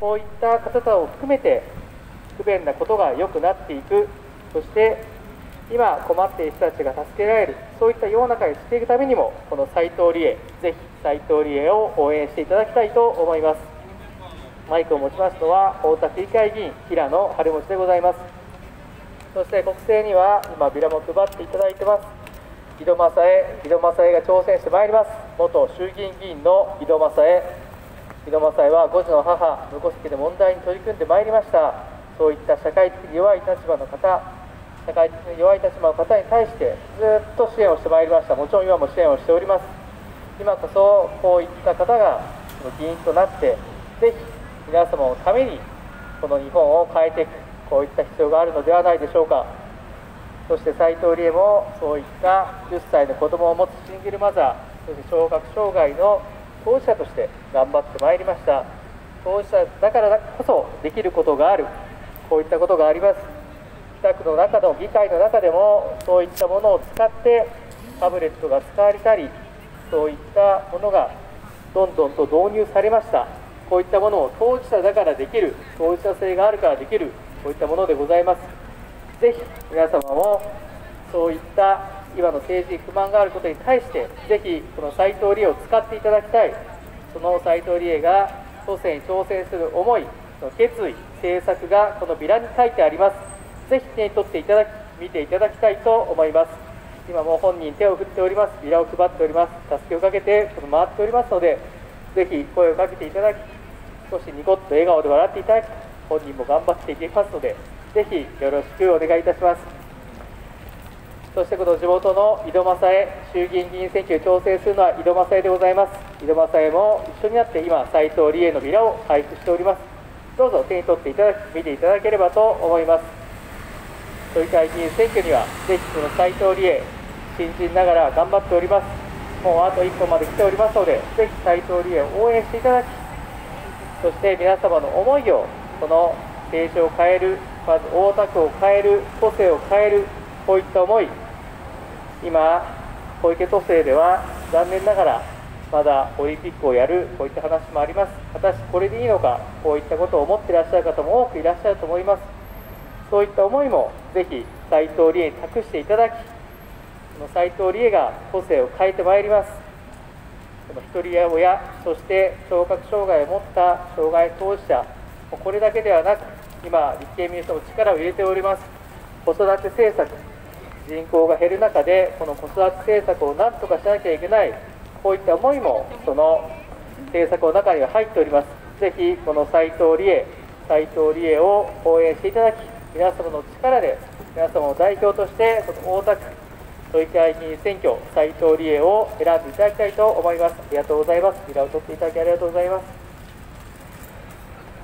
こういった方々を含めて不便なことが良くなっていく。そして今困っている人たちが助けられる。そういった世の中にしていくためにもこの斉藤理恵ぜひ斉藤理恵を応援していただきたいと思います。マイクを持ちますのは太田区議会議員平野晴持でございます。そして国政には今ビラも配っていただいてます。井戸正恵井戸正恵が挑戦してまいります。元衆議院議員の井戸正恵。井戸正恵は5児の母無戸籍で問題に取り組んでまいりました。そういった社会的に弱い立場の方社会的に弱い立場の方に対してずっと支援をしてまいりました。もちろん今も支援をしております。今こそこういった方が議員となってぜひ皆様のためにこの日本を変えていく。こういった必要があるのではないでしょうか。そして斉藤理恵もそういった10歳の子供を持つシングルマザーそして聴覚障害の当事者として頑張ってまいりました。当事者だからこそできることがある。こういったことがあります。北区の中の議会の中でもそういったものを使ってタブレットが使われたりそういったものがどんどんと導入されました。こういったものを当事者だからできる当事者性があるからできるこういったものでございます。ぜひ皆様もそういった今の政治に不満があることに対してぜひこの斉藤理恵を使っていただきたい。その斉藤理恵が都政に挑戦する思いの決意政策がこのビラに書いてあります。ぜひ手に取っていただき見ていただきたいと思います。今も本人手を振っております。ビラを配っております。助けをかけて回っておりますのでぜひ声をかけていただき少しニコッと笑顔で笑っていただき本人も頑張っていきますのでぜひよろしくお願いいたします。そしてこの地元の井戸正恵衆議院議員選挙に挑戦するのは井戸正恵でございます井戸正恵も一緒になって今斉藤理恵のビラを配布しておりますどうぞ手に取っていただき見ていただければと思います都議会議員選挙にはぜひこの斉藤理恵新人ながら頑張っておりますもうあと一歩まで来ておりますのでぜひ斉藤理恵を応援していただきそして皆様の思いをこの政治を変えるまず大田区を変える都政を変えるこういった思い今小池都政では残念ながらまだオリンピックをやるこういった話もあります。果たしてこれでいいのかこういったことを思っていらっしゃる方も多くいらっしゃると思います。そういった思いもぜひ斉藤理恵に託していただきこの斉藤理恵が都政を変えてまいります。この一人親そして聴覚障害を持った障害当事者これだけではなく今立憲民主党も力を入れております。子育て政策人口が減る中でこの子育て政策を何とかしなきゃいけないこういった思いもその政策の中には入っております。ぜひこの斉藤理恵斉藤理恵を応援していただき皆様の力で皆様の代表としてこの大田区都議会議員選挙斉藤理恵を選んでいただきたいと思います。ありがとうございます。ビラを取っていただきありがとうございます。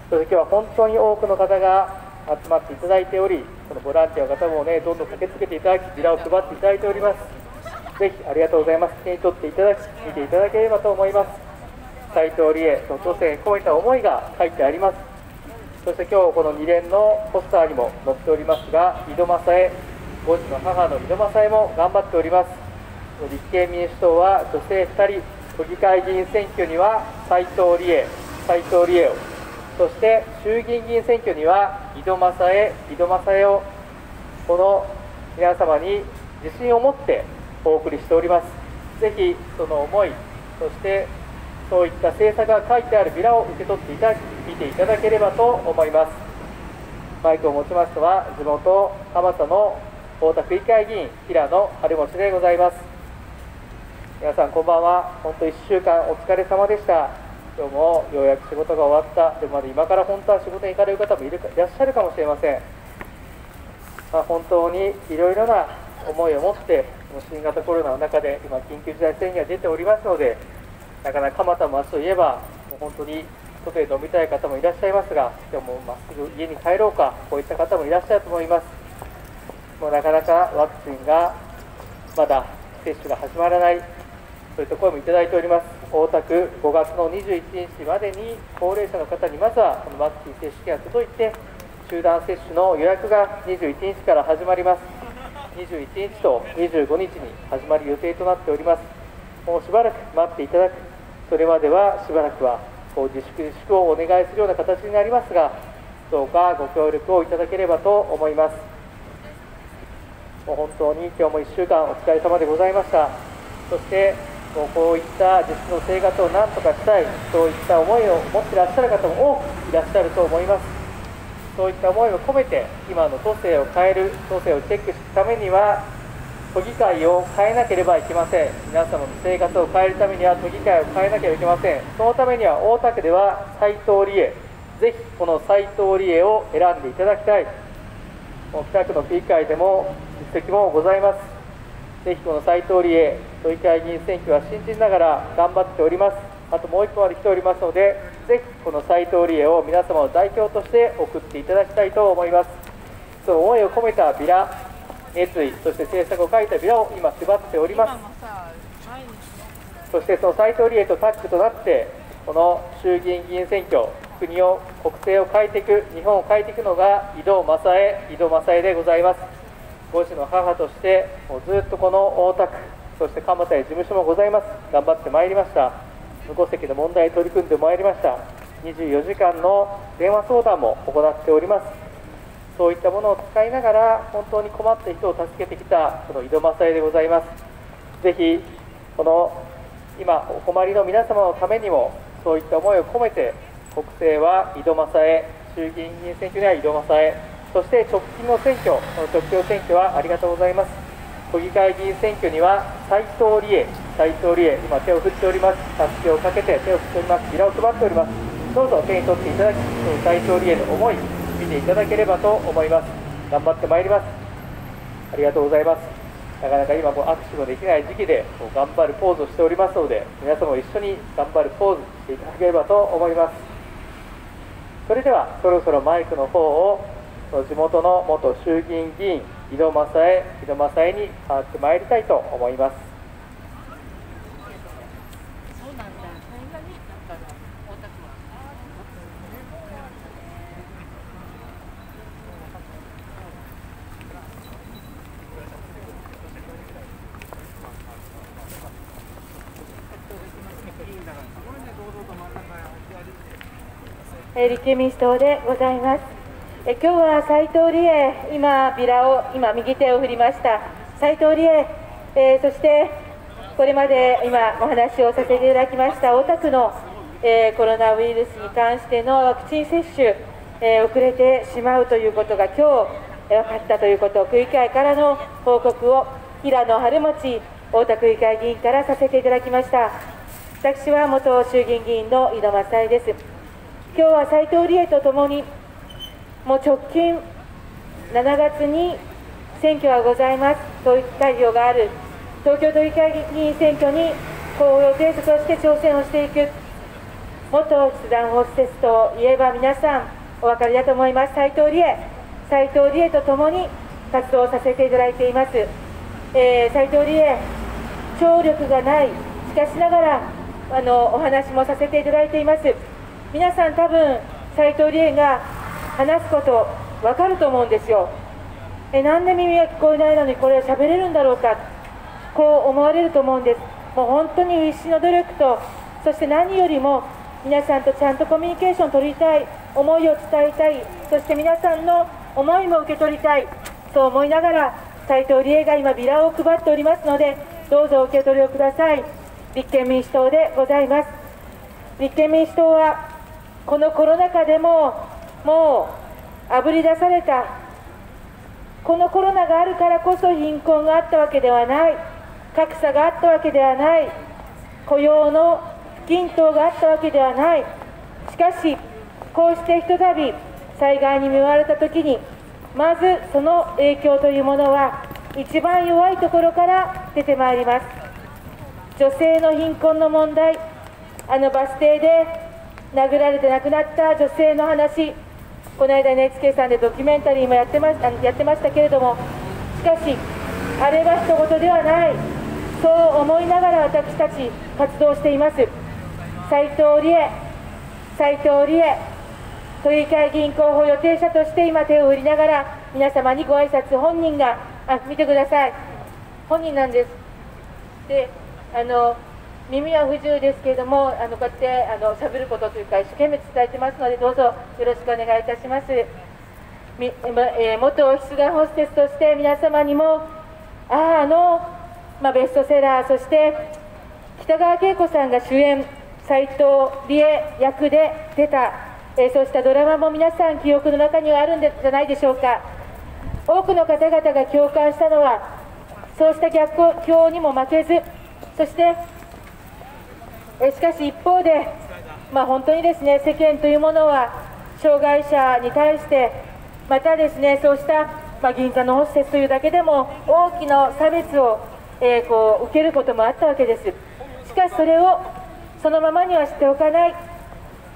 そして今日は本当に多くの方が集まっていただいておりこのボランティアの方もねどんどん駆けつけていただきビラを配っていただいております。ぜひありがとうございます。手に取っていただき見ていただければと思います。斉藤理恵の都政に込めた思いが書いてあります。そして今日この2連のポスターにも載っておりますが井戸正恵5児の母の井戸正恵も頑張っております。立憲民主党は女性2人都議会議員選挙には斉藤理恵斉藤理恵をそして衆議院議員選挙には戸正恵井戸正恵をこの皆様に自信を持ってお送りしております。ぜひその思いそしてそういった政策が書いてあるビラを受け取っていた見ていただければと思います。マイクを持ちますのは地元浜田の太田区議会議員平野春持でございます。皆さんこんばんは。本当1週間お疲れ様でした。今日もようやく仕事が終わった。でもまだ今から本当は仕事に行かれる方もいるいらっしゃるかもしれません、まあ、本当にいろいろな思いを持って新型コロナの中で今緊急事態宣言が出ておりますのでなかなか蒲田町といえばもう本当に外で飲みたい方もいらっしゃいますが今日もまっすぐ家に帰ろうかこういった方もいらっしゃると思います。もうなかなかワクチンがまだ接種が始まらないそういった声もいただいております。大田区5月の21日までに高齢者の方にまずはこのワクチン接種券が届いて集団接種の予約が21日から始まります。21日と25日に始まる予定となっております。もうしばらく待っていただく。それまではしばらくはこう自粛自粛をお願いするような形になりますがどうかご協力をいただければと思います。もう本当に今日も1週間お疲れ様でございました。そしてこういった自粛の生活を何とかしたいそういった思いを持ってらっしゃる方も多くいらっしゃると思います。そういった思いを込めて今の都政を変える都政をチェックするためには都議会を変えなければいけません。皆様の生活を変えるためには都議会を変えなければいけません。そのためには大田区では斉藤理恵ぜひこの斉藤理恵を選んでいただきたい。北区の区議会でも実績もございます。ぜひこの斉藤理恵都議会議員選挙は新人ながら頑張っております。あともう一個まで来ておりますのでぜひこの斉藤理恵を皆様の代表として送っていただきたいと思います。その思いを込めたビラ熱意そして政策を書いたビラを今配っております。そしてその斉藤理恵とタッグとなってこの衆議院議員選挙国を国政を変えていく日本を変えていくのが井戸正恵井戸正恵でございます。5児の母としてもうずっとこの大田区そして蒲田へ事務所もございます。頑張ってまいりました。無戸籍の問題に取り組んでまいりました。24時間の電話相談も行っております。そういったものを使いながら本当に困った人を助けてきたこの井戸正恵でございます。ぜひこの今お困りの皆様のためにもそういった思いを込めて国政は井戸正恵衆議院議員選挙には井戸正恵そして直近の選挙この直近選挙はありがとうございます。都議会議員選挙には斉藤理恵斉藤理恵今手を振っております。タスキをかけて手を振っております。ビラを配っております。どうぞ手に取っていただきその斉藤理恵の思い見ていただければと思います。頑張ってまいります。ありがとうございます。なかなか今も握手もできない時期で頑張るポーズをしておりますので皆様も一緒に頑張るポーズしていただければと思います。それではそろそろマイクの方を地元の元衆議院議員井戸正恵井戸正恵に代わってまいりたいと思います。立憲民主党でございます。え今日は斉藤理恵、今、ビラを、今、右手を振りました。斉藤理恵、えー、そしてこれまで今、お話をさせていただきました大田区の、えー、コロナウイルスに関してのワクチン接種、えー、遅れてしまうということが今日、え分かったということを、区議会からの報告を平野晴持大田区議会議員からさせていただきました。私は元衆議院議員の井戸正恵です。今日は斉藤理恵とともにもう直近7月に選挙がございます統一会場がある東京都議会議員選挙に候補予定者として挑戦をしていく元出団ホステスといえば皆さんお分かりだと思います斉藤理恵斉藤理恵とともに活動させていただいています、えー、斉藤理恵聴力がないしかしながらあのお話もさせていただいています。皆さん多分斉藤理恵が話すこと分かると思うんですよ。えなんで耳が聞こえないのにこれ喋れるんだろうか。こう思われると思うんです。もう本当に必死の努力とそして何よりも皆さんとちゃんとコミュニケーションを取りたい思いを伝えたいそして皆さんの思いも受け取りたいそう思いながら斉藤理恵が今ビラを配っておりますのでどうぞお受け取りをください。立憲民主党でございます。立憲民主党はこのコロナ禍でももうあぶり出された。このコロナがあるからこそ貧困があったわけではない。格差があったわけではない。雇用の不均等があったわけではない。しかしこうしてひとたび災害に見舞われた時にまずその影響というものは一番弱いところから出てまいります。女性の貧困の問題あのバス停で殴られて亡くなった女性の話この間 NHK さんでドキュメンタリーもやってまやってましたけれどもしかしあれは一言ではないそう思いながら私たち活動しています。斉藤理恵斉藤理恵都議会議員候補予定者として今手を振りながら皆様にご挨拶本人があ見てください。本人なんです。であの耳は不自由ですけれども、あのこうやってあの喋ることというか、一生懸命伝えてますので、どうぞよろしくお願いいたします。みえー、元出願ホステスとして皆様にも、ああの、まあ、ベストセラー、そして北川景子さんが主演、斎藤理恵役で出た、えー、そうしたドラマも皆さん、記憶の中にはあるんじゃないでしょうか。多くの方々が共感したのは、そうした逆境にも負けず、そしてえしかし一方で、まあ、本当にですね世間というものは障害者に対してまたですねそうした、まあ、銀座のホステスというだけでも大きな差別を、えー、こう受けることもあったわけです。しかしそれをそのままにはしておかない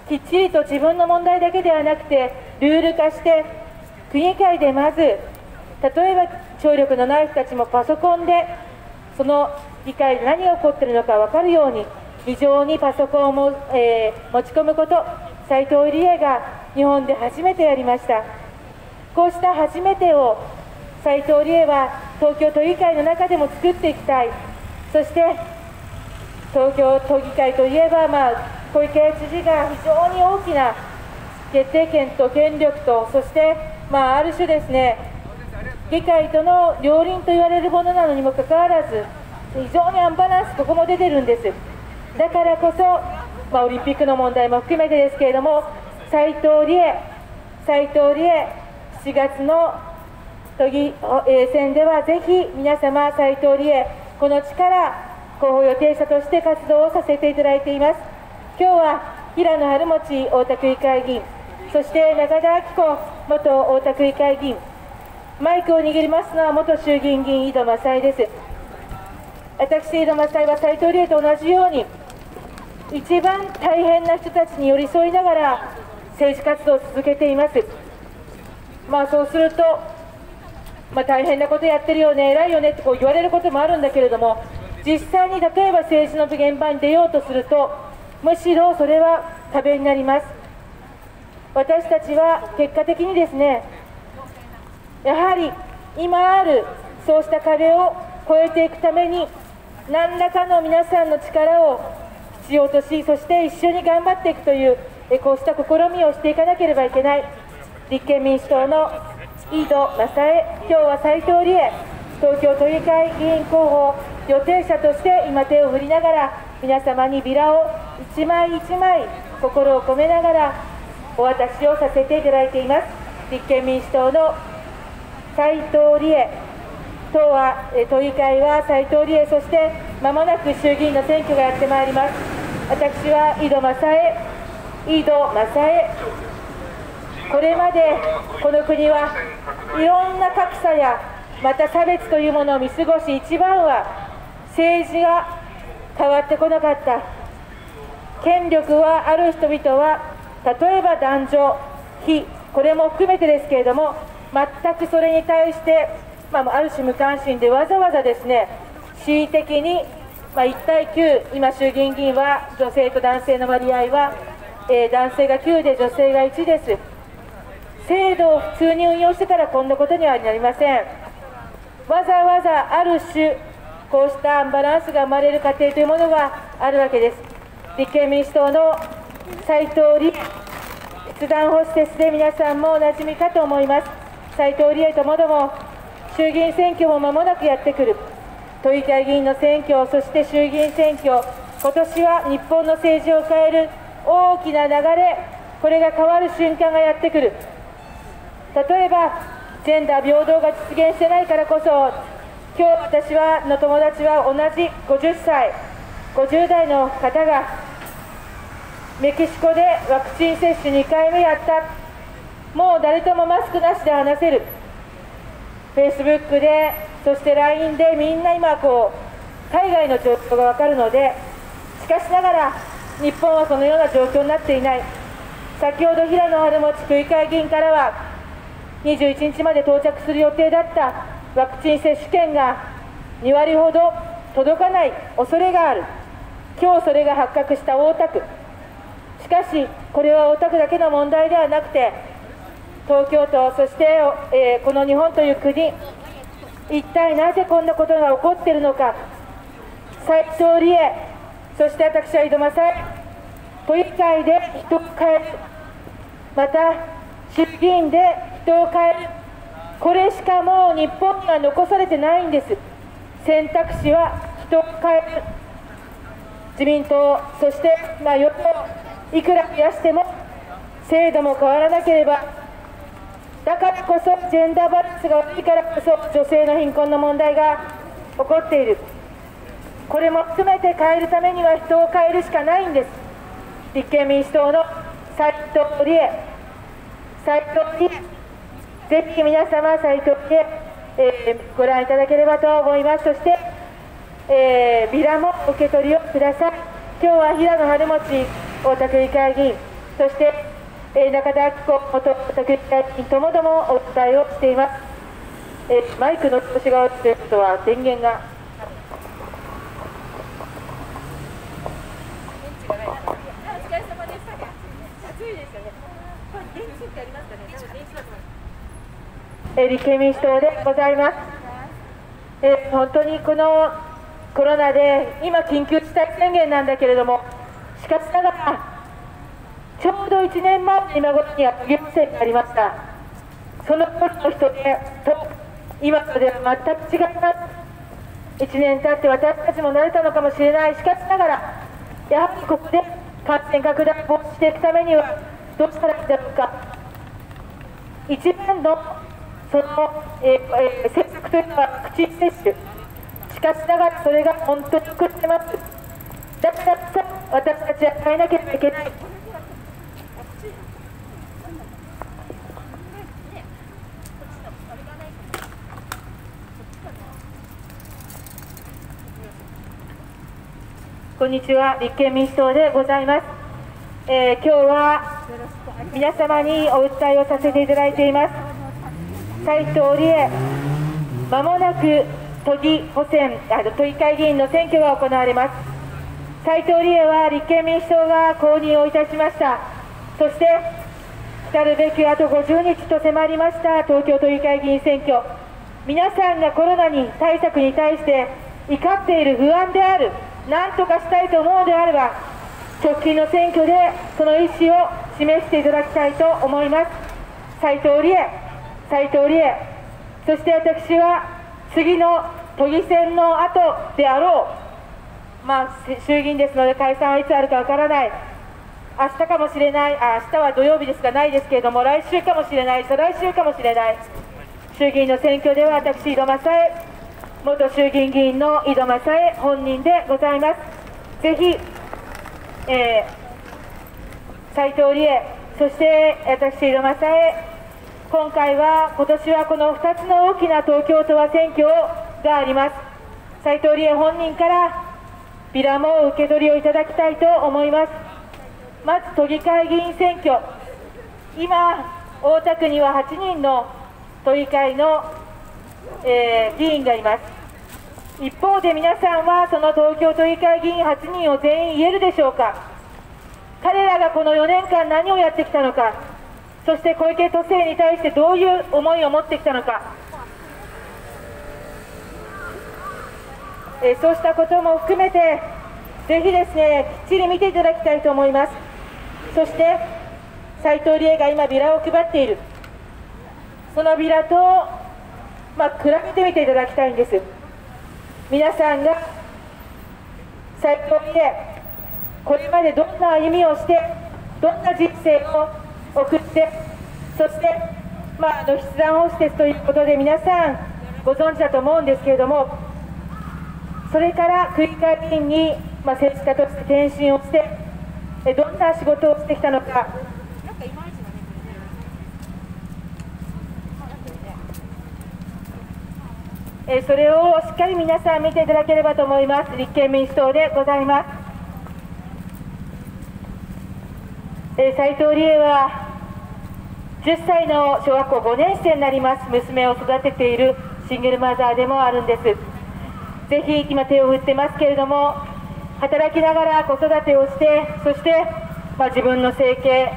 きっちりと自分の問題だけではなくてルール化して区議会でまず例えば聴力のない人たちもパソコンでその議会で何が起こっているのか分かるように非常にパソコンを、えー、持ち込むこと斉藤理恵が日本で初めてやりました。こうした初めてを斉藤理恵は東京都議会の中でも作っていきたい。そして東京都議会といえば、まあ、小池知事が非常に大きな決定権と権力とそして、まあ、ある種ですね議会との両輪と言われるものなのにもかかわらず非常にアンバランスここも出てるんです。だからこそ、まあ、オリンピックの問題も含めてですけれども斉藤理恵斉藤理恵7月の都議選ではぜひ皆様斉藤理恵この力候補予定者として活動をさせていただいています。今日は平野晴持大田区議会議員そして中田明子元大田区議会議員マイクを握りますのは元衆議院議員井戸正恵です。私井戸正恵は斉藤理恵と同じように一番大変な人たちに寄り添いながら政治活動を続けています。まあそうすると、まあ、大変なことやってるよね、偉いよねってこう言われることもあるんだけれども、実際に例えば政治の現場に出ようとすると、むしろそれは壁になります。私たちは結果的にですね、やはり今あるそうした壁を越えていくために、何らかの皆さんの力を必要としそして一緒に頑張っていくというこうした試みをしていかなければいけない。立憲民主党の井戸正恵今日は斉藤理恵東京都議会議員候補予定者として今手を振りながら皆様にビラを一枚一枚心を込めながらお渡しをさせていただいています。立憲民主党の斉藤理恵。党は都議会は斉藤理恵そしてまもなく衆議院の選挙がやってまいります。私は井戸正恵井戸正恵。これまでこの国はいろんな格差やまた差別というものを見過ごし一番は政治が変わってこなかった。権力はある人々は例えば男女非これも含めてですけれども全くそれに対して、まあ、ある種無関心でわざわざですね恣意的にまあ、1対9、今、衆議院議員は女性と男性の割合は、えー、男性が9で女性が1です。制度を普通に運用してたらこんなことにはなりません。わざわざある種、こうしたアンバランスが生まれる過程というものがあるわけです。立憲民主党の斉藤理筆談ホステスで皆さんもおなじみかと思います。斉藤理恵ともども衆議院選挙も間もなくやってくる。都議会議員の選挙、そして衆議院選挙、今年は日本の政治を変える大きな流れ、これが変わる瞬間がやってくる。例えば、ジェンダー平等が実現してないからこそ、今日私はの友達は同じ50歳、50代の方が、メキシコでワクチン接種2回目やった、もう誰ともマスクなしで話せる、フェイスブックでそして LINE でみんな今こう海外の状況が分かるのでしかしながら日本はそのような状況になっていない。先ほど平野晴持区議会議員からは21日まで到着する予定だったワクチン接種券が2割ほど届かない恐れがある。今日それが発覚した大田区。しかしこれは大田区だけの問題ではなくて東京都そして、えー、この日本という国一体なぜこんなことが起こっているのか。斉藤理恵そして私は挑まさ都議会で人を変えるまた衆議院で人を変えるこれしかもう日本には残されてないんです。選択肢は人を変える自民党そして、まあ、与党いくら増やしても制度も変わらなければだからこそジェンダーバランスが悪いからこそ女性の貧困の問題が起こっている。これも含めて変えるためには人を変えるしかないんです。立憲民主党の斉藤理恵。斉藤理恵。ぜひ皆様斉藤理恵、えー、ご覧いただければと思います。そして、えー、ビラも受け取りをください。今日は平野晴持大田区議会議員。そしてえ、中田明子元竹内大臣ともどもお伝えをしています、えー、マイクの調子が悪いということは電源が。え、立憲民主党でございます、えー、本当にこのコロナで今緊急事態宣言なんだけれどもしかしながらちょうど1年前の今頃には都議選がありました。その頃の人出と今とでは全く違います。1年経って私たちも慣れたのかもしれない。しかしながらやはりここで感染拡大を防止していくためにはどうしたらいいだろうか。一番のその、えーえー、政策というのはワクチン接種。しかしながらそれが本当に遅れてます。だからこそ私たちは変えなければいけない。こんにちは立憲民主党でございます、えー、今日は皆様にお訴えをさせていただいています。斉藤理恵まもなく都議補選あの都議会議員の選挙が行われます。斉藤理恵は立憲民主党が公認をいたしました。そして来るべきあと50日と迫りました東京都議会議員選挙。皆さんがコロナに対策に対して怒っている不安である。何とかしたいと思うのであれば直近の選挙でその意思を示していただきたいと思います。斉藤理恵斉藤理恵。そして私は次の都議選の後であろう。まあ衆議院ですので解散はいつあるかわからない。明日かもしれない。あ明日は土曜日ですがないですけれども来週かもしれない。再来週かもしれない。衆議院の選挙では私井戸正恵。元衆議院議員の井戸正恵本人でございます。ぜひ、えー、斉藤理恵、そして私、井戸正恵、今回は、今年はこの2つの大きな東京都は選挙があります。斉藤理恵本人からビラも受け取りをいただきたいと思います。まず都議会議員選挙、今、大田区には8人の都議会のえー、議員がいます。一方で皆さんはその東京都議会議員8人を全員言えるでしょうか。彼らがこの4年間何をやってきたのか。そして小池都政に対してどういう思いを持ってきたのか、えー、そうしたことも含めてぜひですねきっちり見ていただきたいと思います。そして斉藤理恵が今ビラを配っている。そのビラとまあ、比べてみていただきたいんです。皆さんが斉藤理恵これまでどんな歩みをしてどんな人生を送ってそして、まあ、あの筆談ホステスということで皆さんご存知だと思うんですけれどもそれから区議会議員に、まあ、政治家として転身をしてどんな仕事をしてきたのかえそれをしっかり皆さん見ていただければと思います。立憲民主党でございます、え斉藤理恵は10歳の小学校5年生になります。娘を育てているシングルマザーでもあるんです。ぜひ今手を振ってますけれども働きながら子育てをしてそして、まあ、自分の生計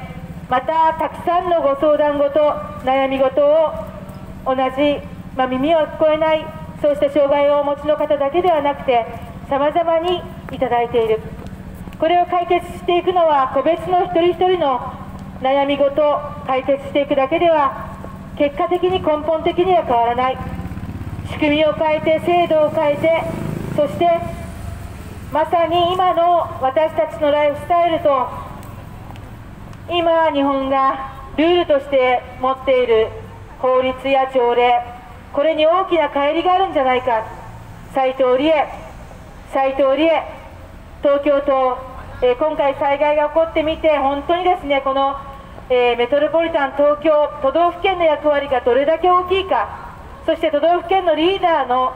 またたくさんのご相談事悩み事を同じ、まあ、耳は聞こえないそうした障害をお持ちの方だけではなくてさまざまにいただいている。これを解決していくのは個別の一人一人の悩み事を解決していくだけでは結果的に根本的には変わらない。仕組みを変えて制度を変えてそしてまさに今の私たちのライフスタイルと今日本がルールとして持っている法律や条例これに大きな乖離があるんじゃないか。斉藤理恵斉藤理恵東京都、えー、今回災害が起こってみて本当にですねこの、えー、メトロポリタン東京都道府県の役割がどれだけ大きいか。そして都道府県のリーダーの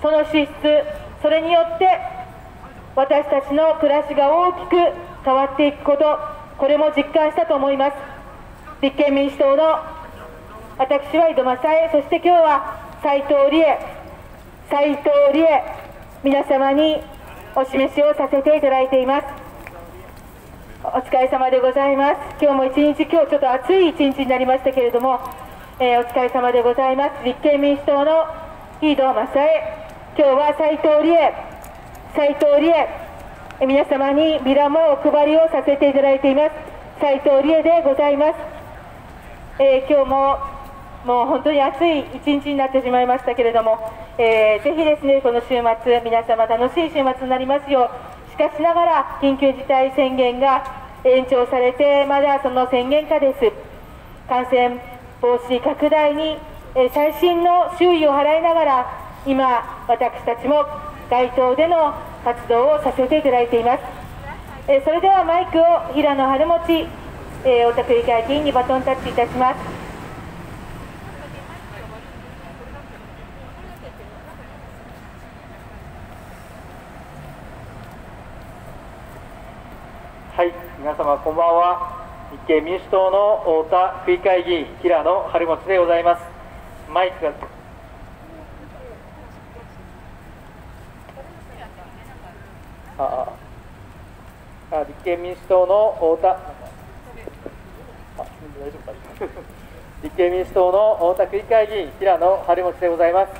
その資質それによって私たちの暮らしが大きく変わっていくこと。これも実感したと思います。立憲民主党の私は井戸正恵そして今日は斉藤理恵斉藤理恵皆様にお示しをさせていただいています。お疲れ様でございます。今日も一日今日ちょっと暑い一日になりましたけれども、えー、お疲れ様でございます。立憲民主党の井戸正恵今日は斉藤理恵斉藤理恵皆様にビラもお配りをさせていただいています。斉藤理恵でございます、えー、今日ももう本当に暑い一日になってしまいましたけれども、えー、ぜひですねこの週末皆様楽しい週末になりますようしかしながら緊急事態宣言が延長されてまだその宣言下です。感染防止拡大に、え、最新の注意を払いながら今私たちも街頭での活動をさせていただいています、えそれではマイクを平野晴持、え太田区議会議員にバトンタッチいたしますはい皆様こんばんは。立憲民主党の太田区議会議員平野晴持でございます。マイクが。ああ。立憲民主党の太田。立憲民主党の太田区議会議員平野晴持でございます。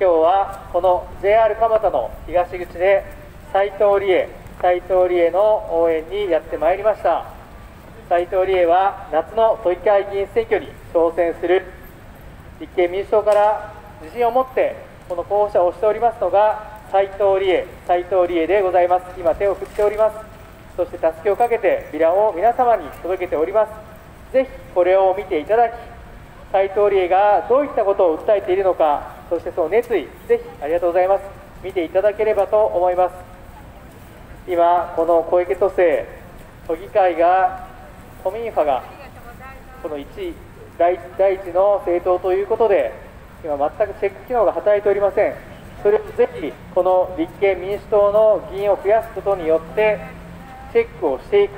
今日はこの JR 蒲田の東口で斉藤理恵斉藤理恵の応援にやってまいりました。斉藤理恵は夏の都議会議員選挙に挑戦する。立憲民主党から自信を持ってこの候補者をしておりますのが斉藤理恵斉藤理恵でございます。今手を振っております。そしてたすきをかけてビラを皆様に届けております。ぜひこれを見ていただき斉藤理恵がどういったことを訴えているのかそしてその熱意ぜひありがとうございます。見ていただければと思います。今この小池都政都議会が都民ファがこの1位第第一の政党ということで今全くチェック機能が働いておりません。それをぜひこの立憲民主党の議員を増やすことによってチェックをしていく。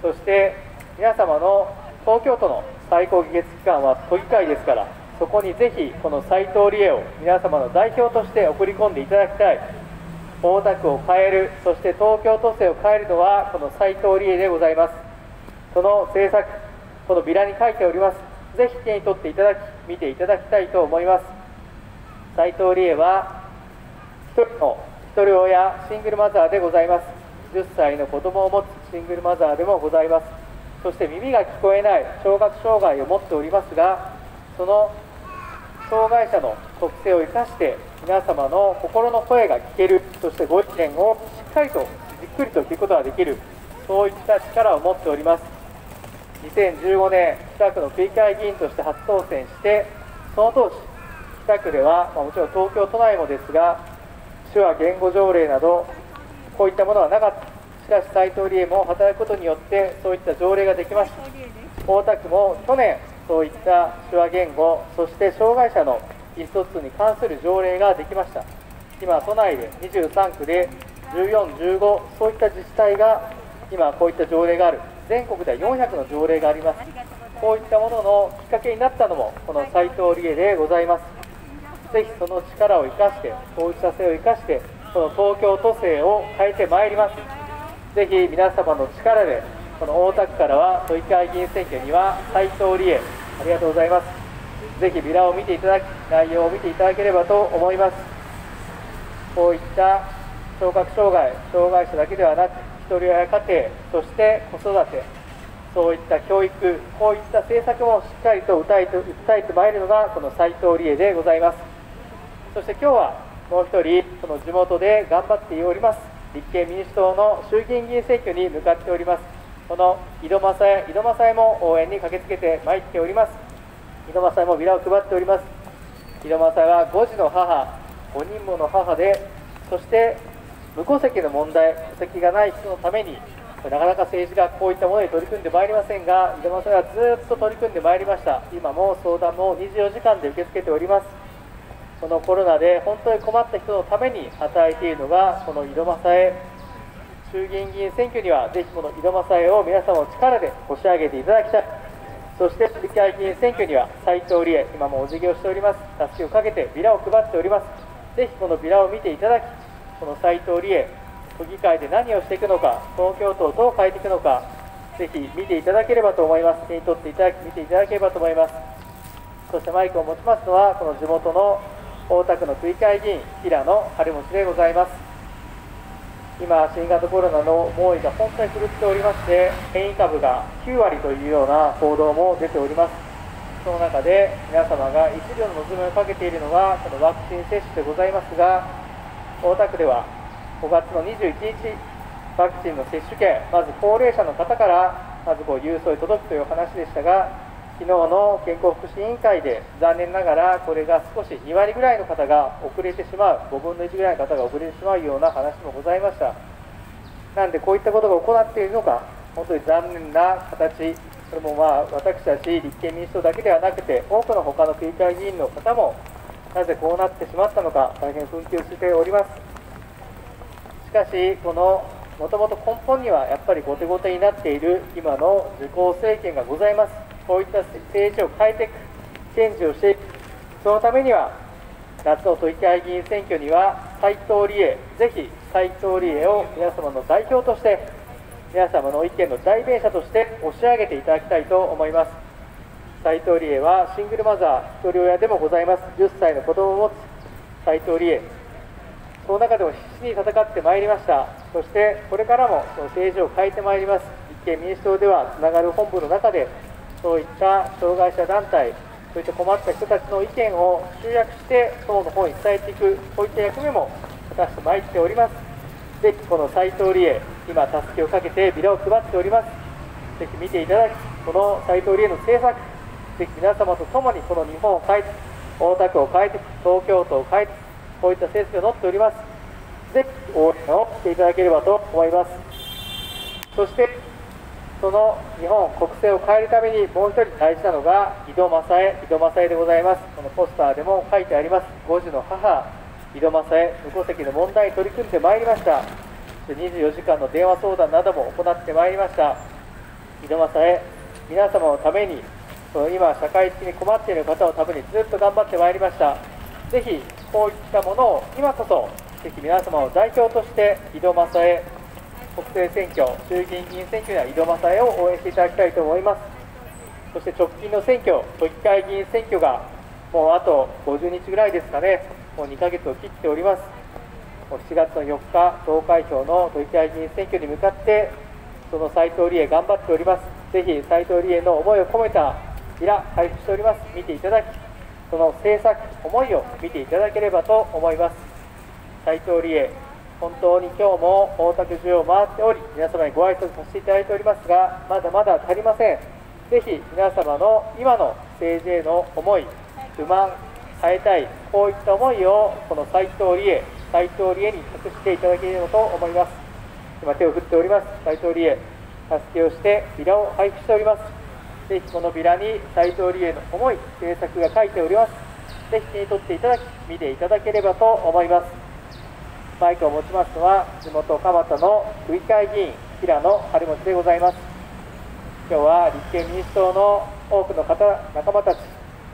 そして皆様の東京都の最高議決機関は都議会ですからそこにぜひこの斉藤理恵を皆様の代表として送り込んでいただきたい。大田区を変えるそして東京都政を変えるのはこの斉藤理恵でございます。その政策このビラに書いております。ぜひ手に取っていただき見ていただきたいと思います。斉藤理恵は1人の一人親シングルマザーでございます。10歳の子供を持つシングルマザーでもございます。そして耳が聞こえない聴覚障害を持っておりますがその障害者の特性を生かして皆様の心の声が聞けるそしてご意見をしっかりとじっくりと聞くことができるそういった力を持っております。2015年北区の区議会議員として初当選してその当時北区では、まあ、もちろん東京都内もですが手話言語条例などこういったものはなかった。しかし斉藤理恵も働くことによってそういった条例ができました。大田区も去年そういった手話言語そして障害者の意思疎通に関する条例ができました。今都内で23区で14、15そういった自治体が今こういった条例がある。全国では400の条例があります。こういったもののきっかけになったのもこの斉藤理恵でございます。ぜひその力を生かして当事者性を生かしてこの東京都政を変えてまいります。ぜひ皆様の力でこの大田区からは都議会議員選挙には斉藤理恵ありがとうございます。ぜひビラを見ていただき内容を見ていただければと思います。こういった聴覚障害障害者だけではなくひとり親家庭そして子育てそういった教育こういった政策もしっかりと訴えて訴えてまいるのがこの斉藤理恵でございます。そして今日はもう一人その地元で頑張っております立憲民主党の衆議院議員選挙に向かっております。この井戸正江井戸正江も応援に駆けつけてまいっております。井戸正江もビラを配っております。井戸正江は5児の母5人もの母でそして無戸籍の問題戸籍がない人のためになかなか政治がこういったものに取り組んでまいりませんが井戸正江はずっと取り組んでまいりました。今も相談も24時間で受け付けております。このコロナで本当に困った人のために働いているのがこの井戸正江。衆議院議員選挙にはぜひこの井戸正江を皆様の力で押し上げていただきたい。そして市議会議員選挙には斉藤理恵今もお辞儀をしております。たすきをかけてビラを配っております。ぜひこのビラを見ていただきこの斉藤理恵都議会で何をしていくのか東京都をどう変えていくのかぜひ見ていただければと思います。手に取っていただき見ていただければと思います。そしてマイクを持ちますのはこの地元の大田区の区議会議員平野晴持でございます。今新型コロナの猛威が本当に振るっておりまして変異株が9割というような報道も出ております。その中で皆様が一両の望みをかけているのがこのワクチン接種でございますが大田区では5月の21日ワクチンの接種券まず高齢者の方からまずこう郵送に届くという話でしたが昨日の健康福祉委員会で残念ながらこれが少し2割ぐらいの方が遅れてしまう5分の1ぐらいの方が遅れてしまうような話もございました。なんでこういったことが行っているのか本当に残念な形。これもまあ私たち立憲民主党だけではなくて多くの他の区議会議員の方もなぜこうなってしまったのか大変紛糾しております。しかしこのもともと根本にはやっぱり後手後手になっている今の自公政権がございます。こういった政治を変えていく、チェンジをしていく、そのためには、夏の都議会議員選挙には、斉藤理恵、ぜひ斉藤理恵を皆様の代表として、皆様の意見の代弁者として押し上げていただきたいと思います。斉藤理恵はシングルマザー、一人親でもございます。10歳の子供を持つ斉藤理恵。その中でも必死に戦ってまいりました。そしてこれからもその政治を変えてまいります。立憲民主党ではつながる本部の中でそういった障害者団体、そういった困った人たちの意見を集約して、党の方に伝えていく、こういった役目も果たしてまいっております。ぜひこの斉藤理恵、今、たすきをかけてビラを配っております。ぜひ見ていただき、この斉藤理恵の政策、ぜひ皆様と共にこの日本を変えて、大田区を変えて、東京都を変えて、こういった政策を乗っております。ぜひ応援をしていただければと思います。そしてその日本国政を変えるためにもう一人大事なのが井戸正恵井戸正恵でございます。このポスターでも書いてあります。5児の母井戸正恵無戸籍の問題に取り組んでまいりました。24時間の電話相談なども行ってまいりました。井戸正恵皆様のためにその今社会的に困っている方のためにずっと頑張ってまいりました。ぜひこういったものを今こそぜひ皆様を代表として井戸正恵国政選挙、衆議院議員選挙には井戸正恵を応援していただきたいと思います。そして直近の選挙、都議会議員選挙がもうあと50日ぐらいですかね、もう2ヶ月を切っております。7月の4日、投開票の都議会議員選挙に向かって、その斉藤理恵、頑張っております。ぜひ斉藤理恵の思いを込めたビラ、配布しております。見ていただき、その政策、思いを見ていただければと思います。斉藤理恵本当に今日も大田区中を回っており、皆様にご挨拶させていただいておりますが、まだまだ足りません。ぜひ皆様の今の政治への思い、不満、変えたい、こういった思いをこの斉藤理恵、斉藤理恵に託していただければと思います。今手を振っております、斉藤理恵、助けをしてビラを配布しております。ぜひこのビラに斉藤理恵の思い、政策が書いております。ぜひ手に取っていただき、見ていただければと思います。マイクを持ちますのは地元蒲田の区議会議員平野晴持でございます。今日は立憲民主党の多くの方仲間たち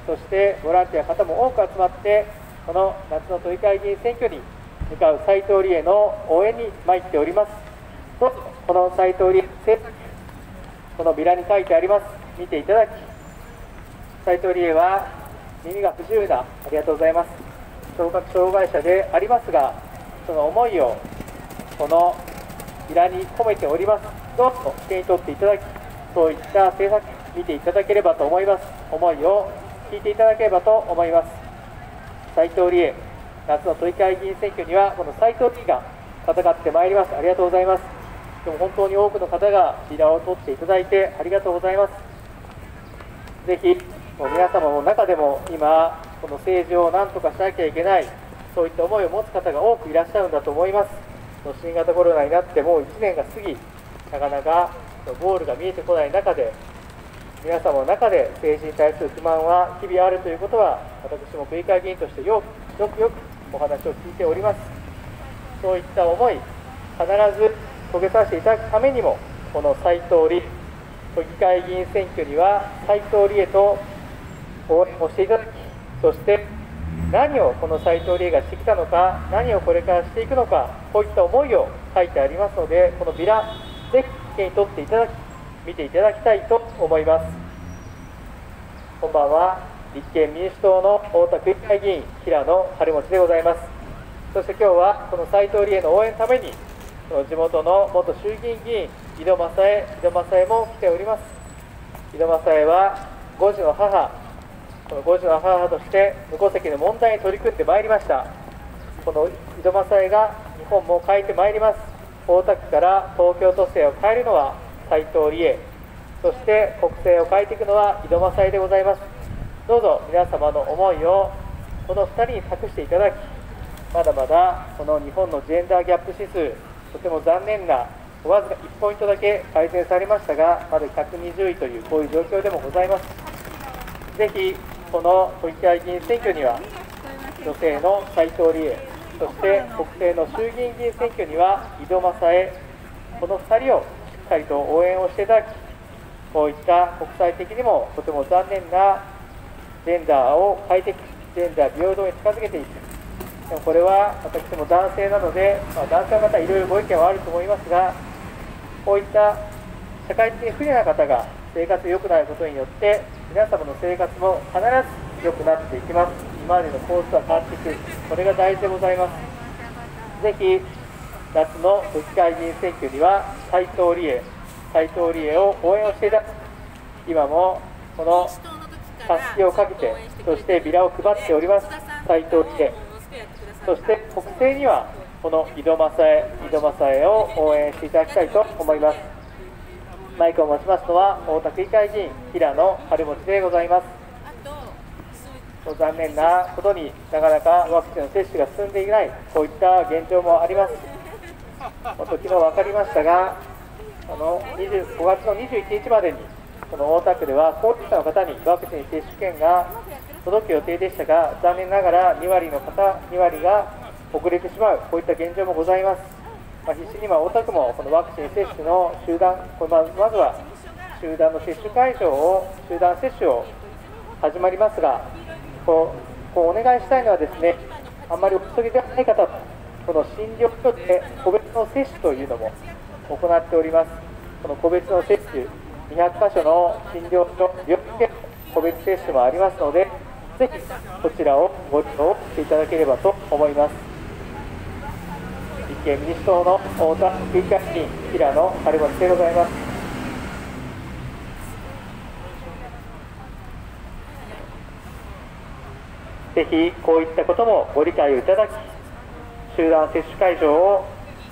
そしてボランティア方も多く集まってこの夏の都議会議員選挙に向かう斉藤理恵の応援に参っております。とこの斉藤理恵このビラに書いてあります。見ていただき斉藤理恵は耳が不自由なありがとうございます。聴覚障害者でありますがその思いをこのビラに込めております。どうぞ手に取っていただきそういった政策見ていただければと思います。思いを聞いていただければと思います。斉藤理恵夏の都議会議員選挙にはこの斉藤理恵が戦ってまいります。ありがとうございます。でも本当に多くの方がビラを取っていただいてありがとうございます。ぜひもう皆様の中でも今この政治を何とかしなきゃいけない。そういった思いを持つ方が多くいらっしゃるんだと思います。新型コロナになってもう1年が過ぎなかなかゴールが見えてこない中で皆様の中で政治に対する不満は日々あるということは私も区議会議員としてよくよくよくお話を聞いております。そういった思い必ず遂げさせていただくためにもこの斉藤理都議会議員選挙には斉藤理恵と応援をしていただきそして何をこの斉藤理恵がしてきたのか何をこれからしていくのかこういった思いを書いてありますのでこのビラぜひ手に取っていただき見ていただきたいと思います。こんばんは。立憲民主党の太田区議会議員平野晴持でございます。そして今日はこの斉藤理恵の応援のために地元の元衆議院議員井戸正恵井戸正恵も来ております。井戸正恵は5児の母この5児の母として無戸籍の問題に取り組んでまいりました。この井戸正恵が日本も変えてまいります。大田区から東京都政を変えるのは斉藤理恵。そして国政を変えていくのは井戸正恵でございます。どうぞ皆様の思いをこの2人に託していただきまだまだこの日本のジェンダーギャップ指数とても残念なわずか1ポイントだけ改善されましたがまだ120位というこういう状況でもございます。ぜひこの都議会議員選挙には女性の斉藤理恵そして国政の衆議院議員選挙には井戸正恵この2人をしっかりと応援をしていただきこういった国際的にもとても残念なジェンダーを変えていくジェンダー平等に近づけていく。でもこれは私ども男性なので、まあ、男性の方いろいろご意見はあると思いますがこういった社会的に不利な方が生活良くなることによって皆様の生活も必ず良くなっていきます。今までのコースは変わっていく。これが大事でございます。ぜひ夏の都議会議員選挙には斉藤理恵斉藤理恵を応援をしていただく。今もこのたすきをかけてそしてビラを配っております斉藤理恵。そして国政にはこの井戸正恵井戸正恵を応援していただきたいと思います。マイクを持ちますのは大田区議会議員平野晴持でございます。残念なことになかなかワクチンの接種が進んでいないこういった現状もあります。本当昨日分かりましたがあの5月の21日までにこの大田区では高齢者の方にワクチン接種券が届く予定でしたが残念ながら2割の方2割が遅れてしまうこういった現状もございます、まあ、必死に今大田区もこのワクチン接種の集団こままずは集団の接種会場を集団接種を始まりますがこうこうお願いしたいのはですねあんまりお急ぎではない方この診療所で個別の接種というのも行っております。この個別の接種200箇所の診療所病院で個別接種もありますのでぜひこちらをご利用していただければと思います。立憲民主党の太田区議会議平野晴持でございます。ぜひこういったこともご理解をいただき集団接種会場を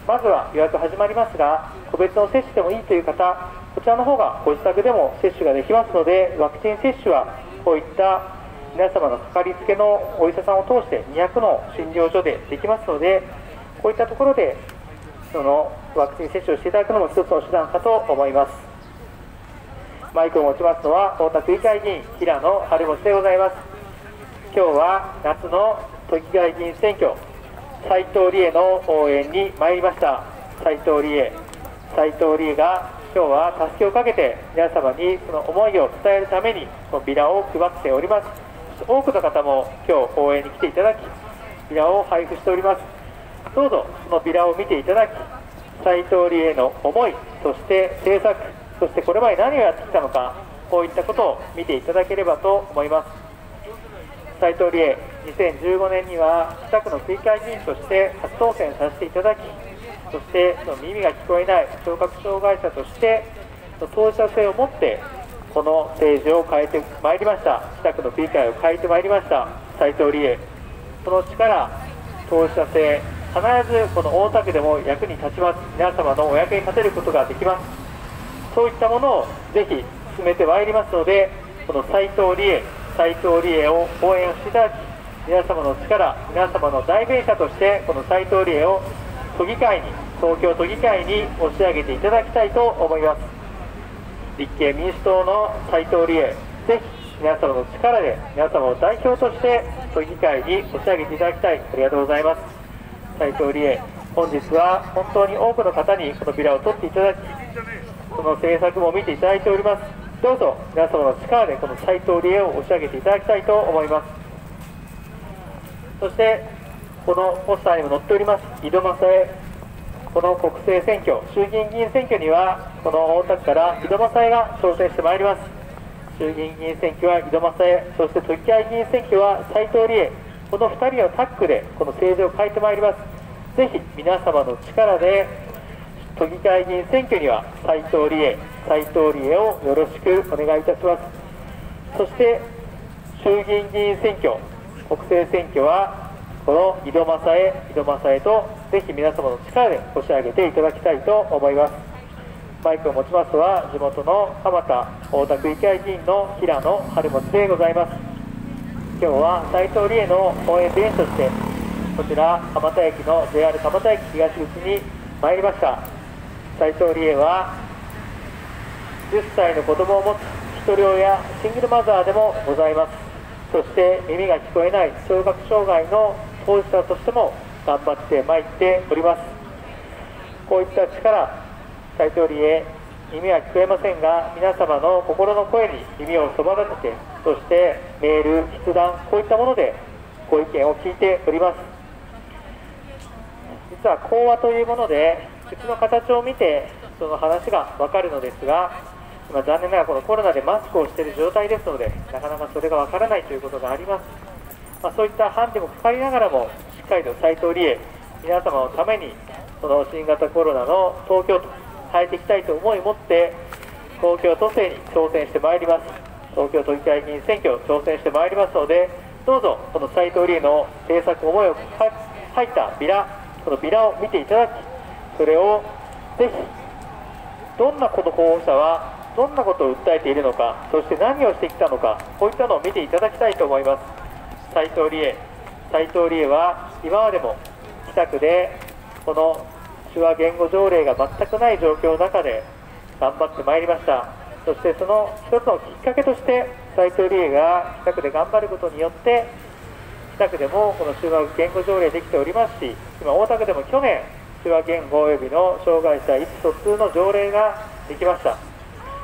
まずは予約始まりますが個別の接種でもいいという方こちらの方がご自宅でも接種ができますのでワクチン接種はこういった皆様のかかりつけのお医者さんを通して200の診療所でできますのでこういったところでそのワクチン接種をしていただくのも一つの手段かと思います。マイクを持ちますのは太田区議会議員平野晴持でございます。今日は夏の都議会議員選挙斉藤理恵の応援に参りました。斉藤理恵。斉藤理恵が今日はたすきをかけて皆様にその思いを伝えるためにこのビラを配っております。多くの方も今日応援に来ていただきビラを配布しております。どうぞそのビラを見ていただき斉藤理恵の思いそして政策そしてこれまで何をやってきたのかこういったことを見ていただければと思います。斉藤理恵2015年には北区の区議会議員として初当選させていただきそしてその耳が聞こえない聴覚障害者として当事者性を持ってこの政治を変えてまいりました。北区の区議会を変えてまいりました。斉藤理恵その力当事者性必ずこの大田区でも役に立ちます。皆様のお役に立てることができます。そういったものをぜひ進めてまいりますのでこの斉藤理恵斉藤理恵を応援していただき皆様の力皆様の代弁者としてこの斉藤理恵を都議会に東京都議会に押し上げていただきたいと思います。立憲民主党の斉藤理恵ぜひ皆様の力で皆様を代表として都議会に押し上げていただきたい。ありがとうございます。斉藤理恵本日は本当に多くの方にこのビラを取っていただきその政策も見ていただいております。どうぞ皆様の力でこの斉藤理恵を押し上げていただきたいと思います。そしてこのポスターにも載っております井戸正恵この国政選挙衆議院議員選挙にはこの大田区から井戸正恵が挑戦してまいります。衆議院議員選挙は井戸正恵そして都議会議員選挙は斉藤理恵この2人のタッグでこの政治を変えてまいります。ぜひ皆様の力で都議会議員選挙には斉藤理恵斉藤理恵をよろしくお願いいたします。そして衆議院議員選挙国政選挙はこの井戸正恵井戸正恵とぜひ皆様の力で押し上げていただきたいと思います。マイクを持ちますは地元の蒲田大田区議会議員の平野春持でございます。今日は斉藤理恵の応援弁としてこちら蒲田駅の JR 蒲田駅東口に参りました。斉藤理恵は10歳の子供を持つ一人親シングルマザーでもございます。そして耳が聞こえない聴覚障害の当事者としても頑張ってまいっております。こういった力斉藤理恵耳は聞こえませんが皆様の心の声に耳をそば立ててそしてメール筆談こういったものでご意見を聞いております。実は講話というもので口の形を見てその話が分かるのですが今残念ながらこのコロナでマスクをしている状態ですのでなかなかそれが分からないということがあります、まあ、そういったハンデもかかりながらもしっかりと斉藤理恵皆様のためにその新型コロナの東京都変えていきたいと思い持って東京都政に挑戦してまいります。東京都議会議員選挙挑戦してまいりますのでどうぞこの斉藤理恵の政策思いを入ったビラこのビラを見ていただきそれをぜひどんなこの候補者はどんなことを訴えているのかそして何をしてきたのかこういったのを見ていただきたいと思います。斉藤理恵斉藤理恵は今までも北区でこの手話言語条例が全くない状況の中で頑張ってまいりました。そしてその一つのきっかけとして斉藤理恵が北区で頑張ることによって北区でもこの手話言語条例できておりますし今大田区でも去年手話言語及びの障害者意思疎通の条例ができました。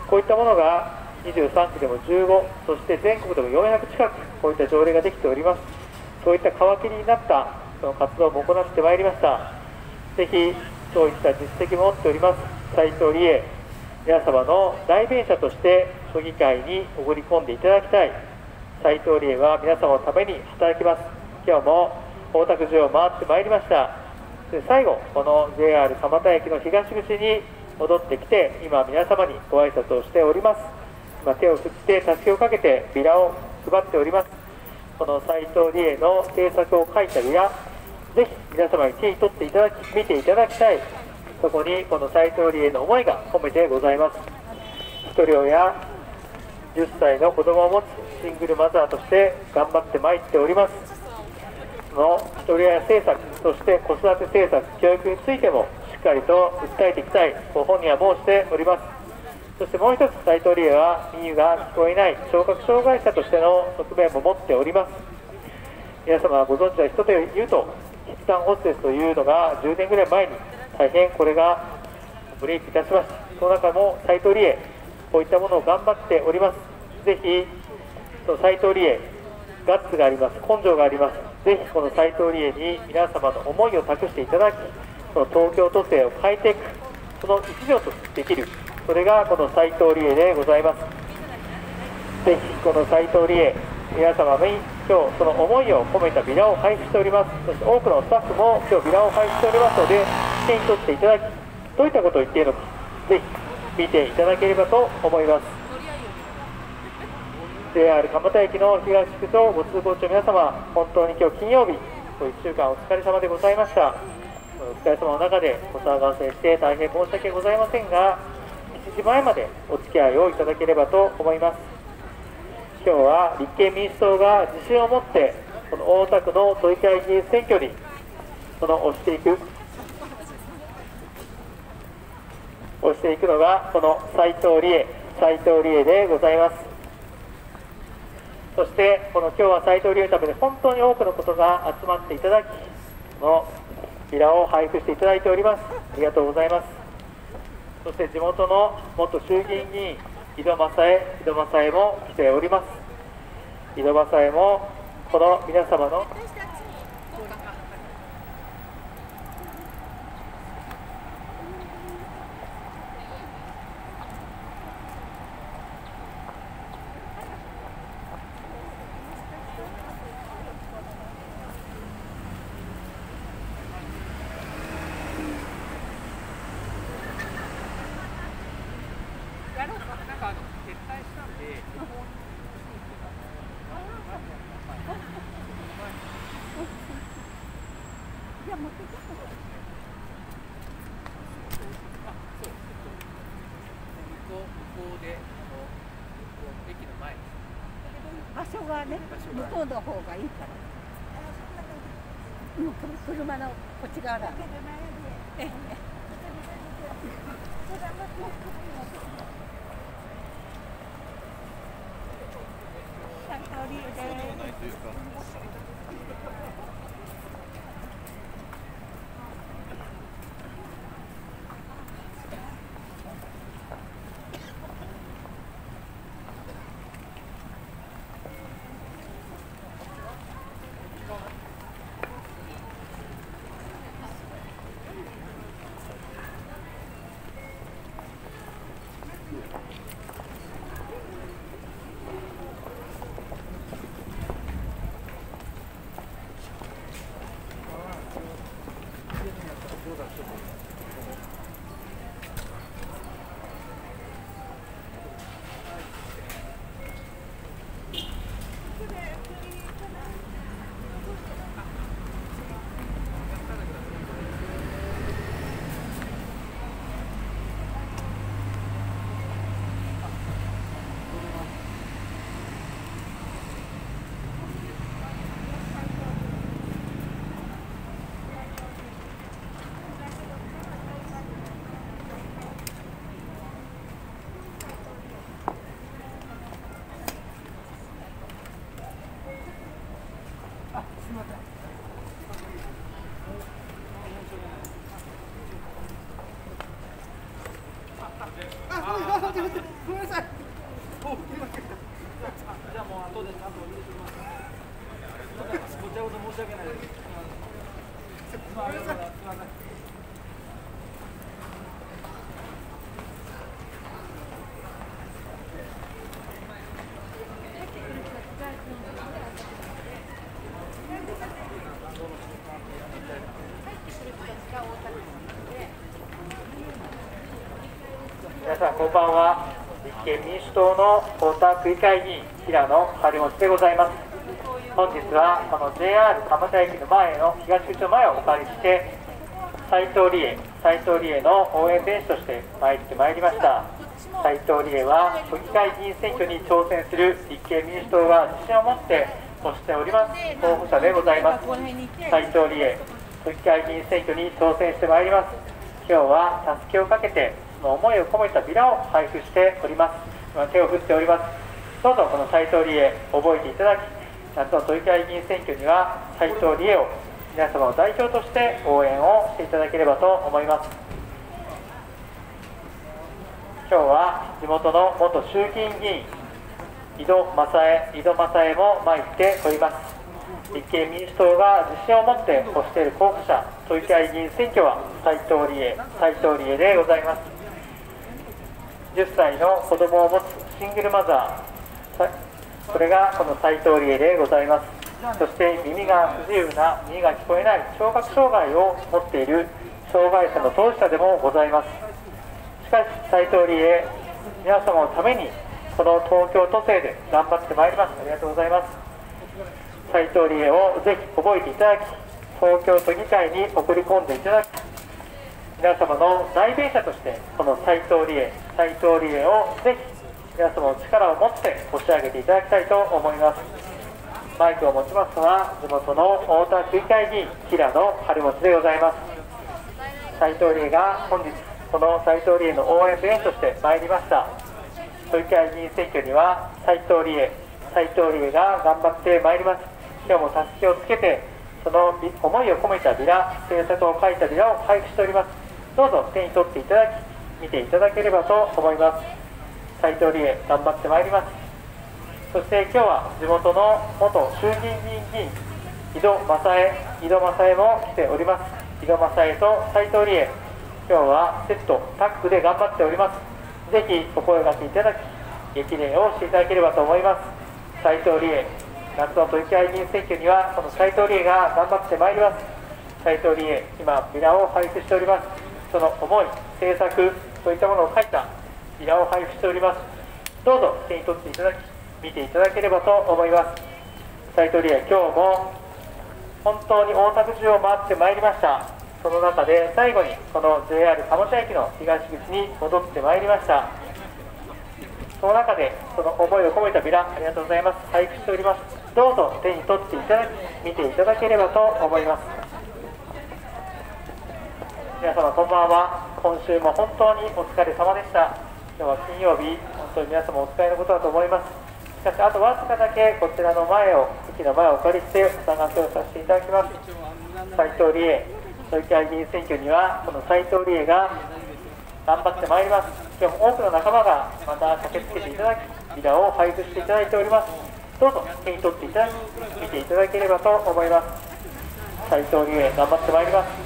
こういったものが23区でも15そして全国でも400近くこういった条例ができております。そういった皮切りになったその活動も行ってまいりました。ぜひそういった実績も持っております。斉藤理恵皆様の代弁者として都議会に送り込んでいただきたい。斉藤理恵は皆様のために働きます。今日も大田区中を回ってまいりました。で最後この JR 蒲田駅の東口に戻ってきて今皆様にご挨拶をしております。今手を振って助けをかけてビラを配っております。この斉藤理恵の政策を書いたビラぜひ皆様に手に取っていただき見ていただきたいそこにこの斉藤理恵の思いが込めてございます。一人親10歳の子供を持つシングルマザーとして頑張ってまいっております。その一人親政策そして子育て政策教育についてもしっかりと訴えていきたいご本人は申しております。そしてもう一つ斉藤理恵は耳が聞こえない聴覚障害者としての側面も持っております。皆様ご存知の人で言うと筆談ホステスというのが10年ぐらい前に大変これがブレイクいたしましたその中も斉藤理恵こういったものを頑張っております。ぜひその斉藤理恵ガッツがあります。根性があります。ぜひこの斉藤理恵に皆様の思いを託していただきその東京都政を変えていくその一助とできる。それがこの斉藤理恵でございます。ぜひこの斉藤理恵皆様に今日その思いを込めたビラを配布しております。そして多くのスタッフも今日ビラを配布しておりますので手に取っていただきどういったことを言っているのかぜひ見ていただければと思います。JR 蒲田駅の東区とご通行中皆様本当に今日金曜日1週間お疲れ様でございました。お疲れ様の中でお騒がせして大変申し訳ございませんが1時前までお付き合いをいただければと思います。今日は立憲民主党が自信を持ってこの大田区の都議会議員選挙にその押していく。押していくのがこの斉藤理恵斉藤理恵でございます。そしてこの今日は斉藤理恵のために本当に多くのことが集まっていただきこのビラを配布していただいております。ありがとうございます。そして地元の元衆議院議員井戸正恵井戸正恵も来ております。井戸正恵もこの皆様のこんばんは。立憲民主党の太田区議会議員平野晴元でございます。本日はこの JR 蒲田駅の前の東口の前をお借りして斉藤理恵斉藤理恵の応援弁士として参ってまいりました。斉藤理恵は都議会議員選挙に挑戦する立憲民主党が自信を持って推しております候補者でございます。斉藤理恵都議会議員選挙に挑戦してまいります。今日はたすきをかけての思いを込めたビラを配布しております。今手を振っております。どうぞこの斉藤理恵覚えていただき夏の都議会議員選挙には斉藤理恵を皆様を代表として応援をしていただければと思います。今日は地元の元衆議院議員井戸正恵井戸正恵も参っております。立憲民主党が自信を持って推している候補者都議会議員選挙は斉藤理恵斉藤理恵でございます。10歳の子供を持つシングルマザー。さこれがこの斉藤理恵でございます。そして耳が不自由な耳が聞こえない聴覚障害を持っている障害者の当事者でもございます。しかし斉藤理恵皆様のためにこの東京都政で頑張ってまいります。ありがとうございます。斉藤理恵をぜひ覚えていただき東京都議会に送り込んでいただき皆様の代弁者としてこの斉藤理恵斉藤理恵をぜひ皆様の力を持って押し上げていただきたいと思います。マイクを持ちますのは地元の太田区議会議員平野春持でございます。斉藤理恵が本日この斉藤理恵の応援弁として参りました。都議会議員選挙には斉藤理恵斉藤理恵が頑張ってまいります。今日もたすきをつけてその思いを込めたビラ政策を書いたビラを配布しております。どうぞ手に取っていただき見ていただければと思います。斉藤理恵頑張ってまいります。そして今日は地元の元衆議院議員議員井戸正恵井戸正恵も来ております。井戸正恵と斉藤理恵今日はセットタッグで頑張っております。ぜひお声がけいただき激励をしていただければと思います。斉藤理恵夏の都議会議員選挙にはこの斉藤理恵が頑張ってまいります。斉藤理恵今ビラを配布しております。その思い政策そういったものを書いたビラを配布しております。どうぞ手に取っていただき見ていただければと思います。斉藤理恵今日も本当に大田区中を回ってまいりました。その中で最後にこの JR 鴨車駅の東口に戻ってまいりました。その中でその思いを込めたビラありがとうございます。配布しております。どうぞ手に取っていただき見ていただければと思います。皆様こんばんは。今週も本当にお疲れ様でした。今日は金曜日。本当に皆様お疲れのことだと思います。しかしあとわずかだけこちらの前を駅の前をお借りしてお探しをさせていただきます。斉藤理恵。都議会議員選挙にはこの斉藤理恵が頑張ってまいります。今日も多くの仲間がまた駆けつけていただきビラを配布していただいております。どうぞ手に取っていただき見ていただければと思います。斉藤理恵頑張ってまいります。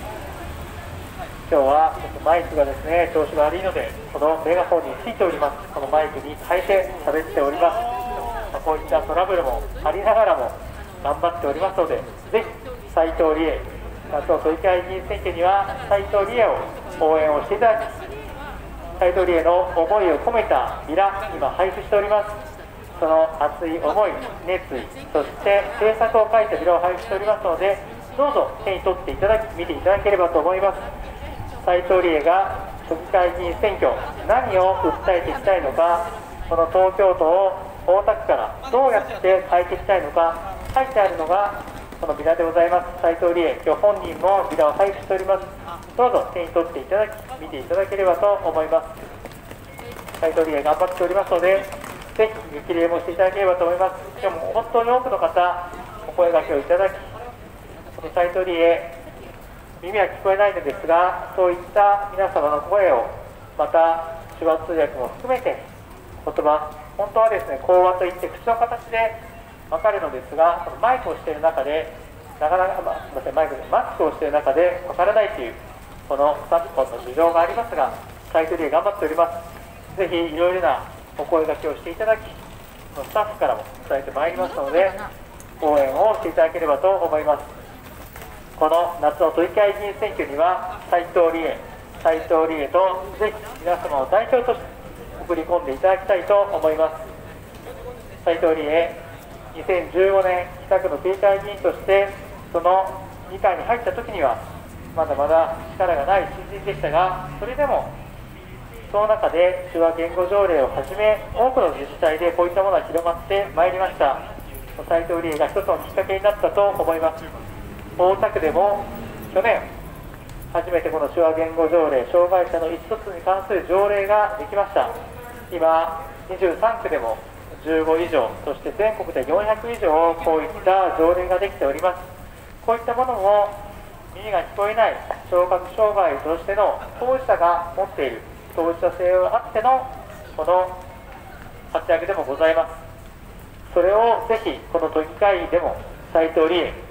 今日はちょっとマイクがですね調子が悪いのでこのメガホンについております。このマイクに変えて喋っております、まあ、こういったトラブルもありながらも頑張っておりますのでぜひ斉藤理恵夏の都議会議員選挙には斉藤理恵を応援をしていただき斉藤理恵の思いを込めたビラ今配布しております。その熱い思い熱意そして政策を書いたビラを配布しておりますのでどうぞ手に取っていただき見ていただければと思います。斉藤理恵が都議会議員選挙何を訴えていきたいのかこの東京都を大田区からどうやって変えていきたいのか書いてあるのがこのビラでございます。斉藤理恵今日本人もビラを配布しております。どうぞ手に取っていただき見ていただければと思います。斉藤理恵頑張っておりますのでぜひ激励もしていただければと思います。今日も本当に多くの方お声がけをいただきこの斉藤理恵耳は聞こえないのですがそういった皆様の声をまた手話通訳も含めて言葉本当はですね講話といって口の形で分かるのですがそのマイクをしている中でなかなか、ま、すみませんマイクでマスクをしている中で分からないというこの昨今の事情がありますがサイトで頑張っております。ぜひいろいろなお声がけをしていただきスタッフからも伝えてまいりますので応援をしていただければと思います。この夏の都議会議員選挙には斉藤理恵斉藤理恵とぜひ皆様を代表として送り込んでいただきたいと思います。斉藤理恵2015年北区の警戒議員としてその議会に入った時にはまだまだ力がない新人でしたがそれでもその中で手話言語条例をはじめ多くの自治体でこういったものが広まってまいりました。斉藤理恵が一つのきっかけになったと思います。大田区でも去年初めてこの手話言語条例障害者の一つに関する条例ができました。今23区でも15以上そして全国で400以上こういった条例ができております。こういったものも耳が聞こえない聴覚障害としての当事者が持っている。当事者性があってのこの立ち上げでもございます。それをぜひこの都議会でも斉藤理恵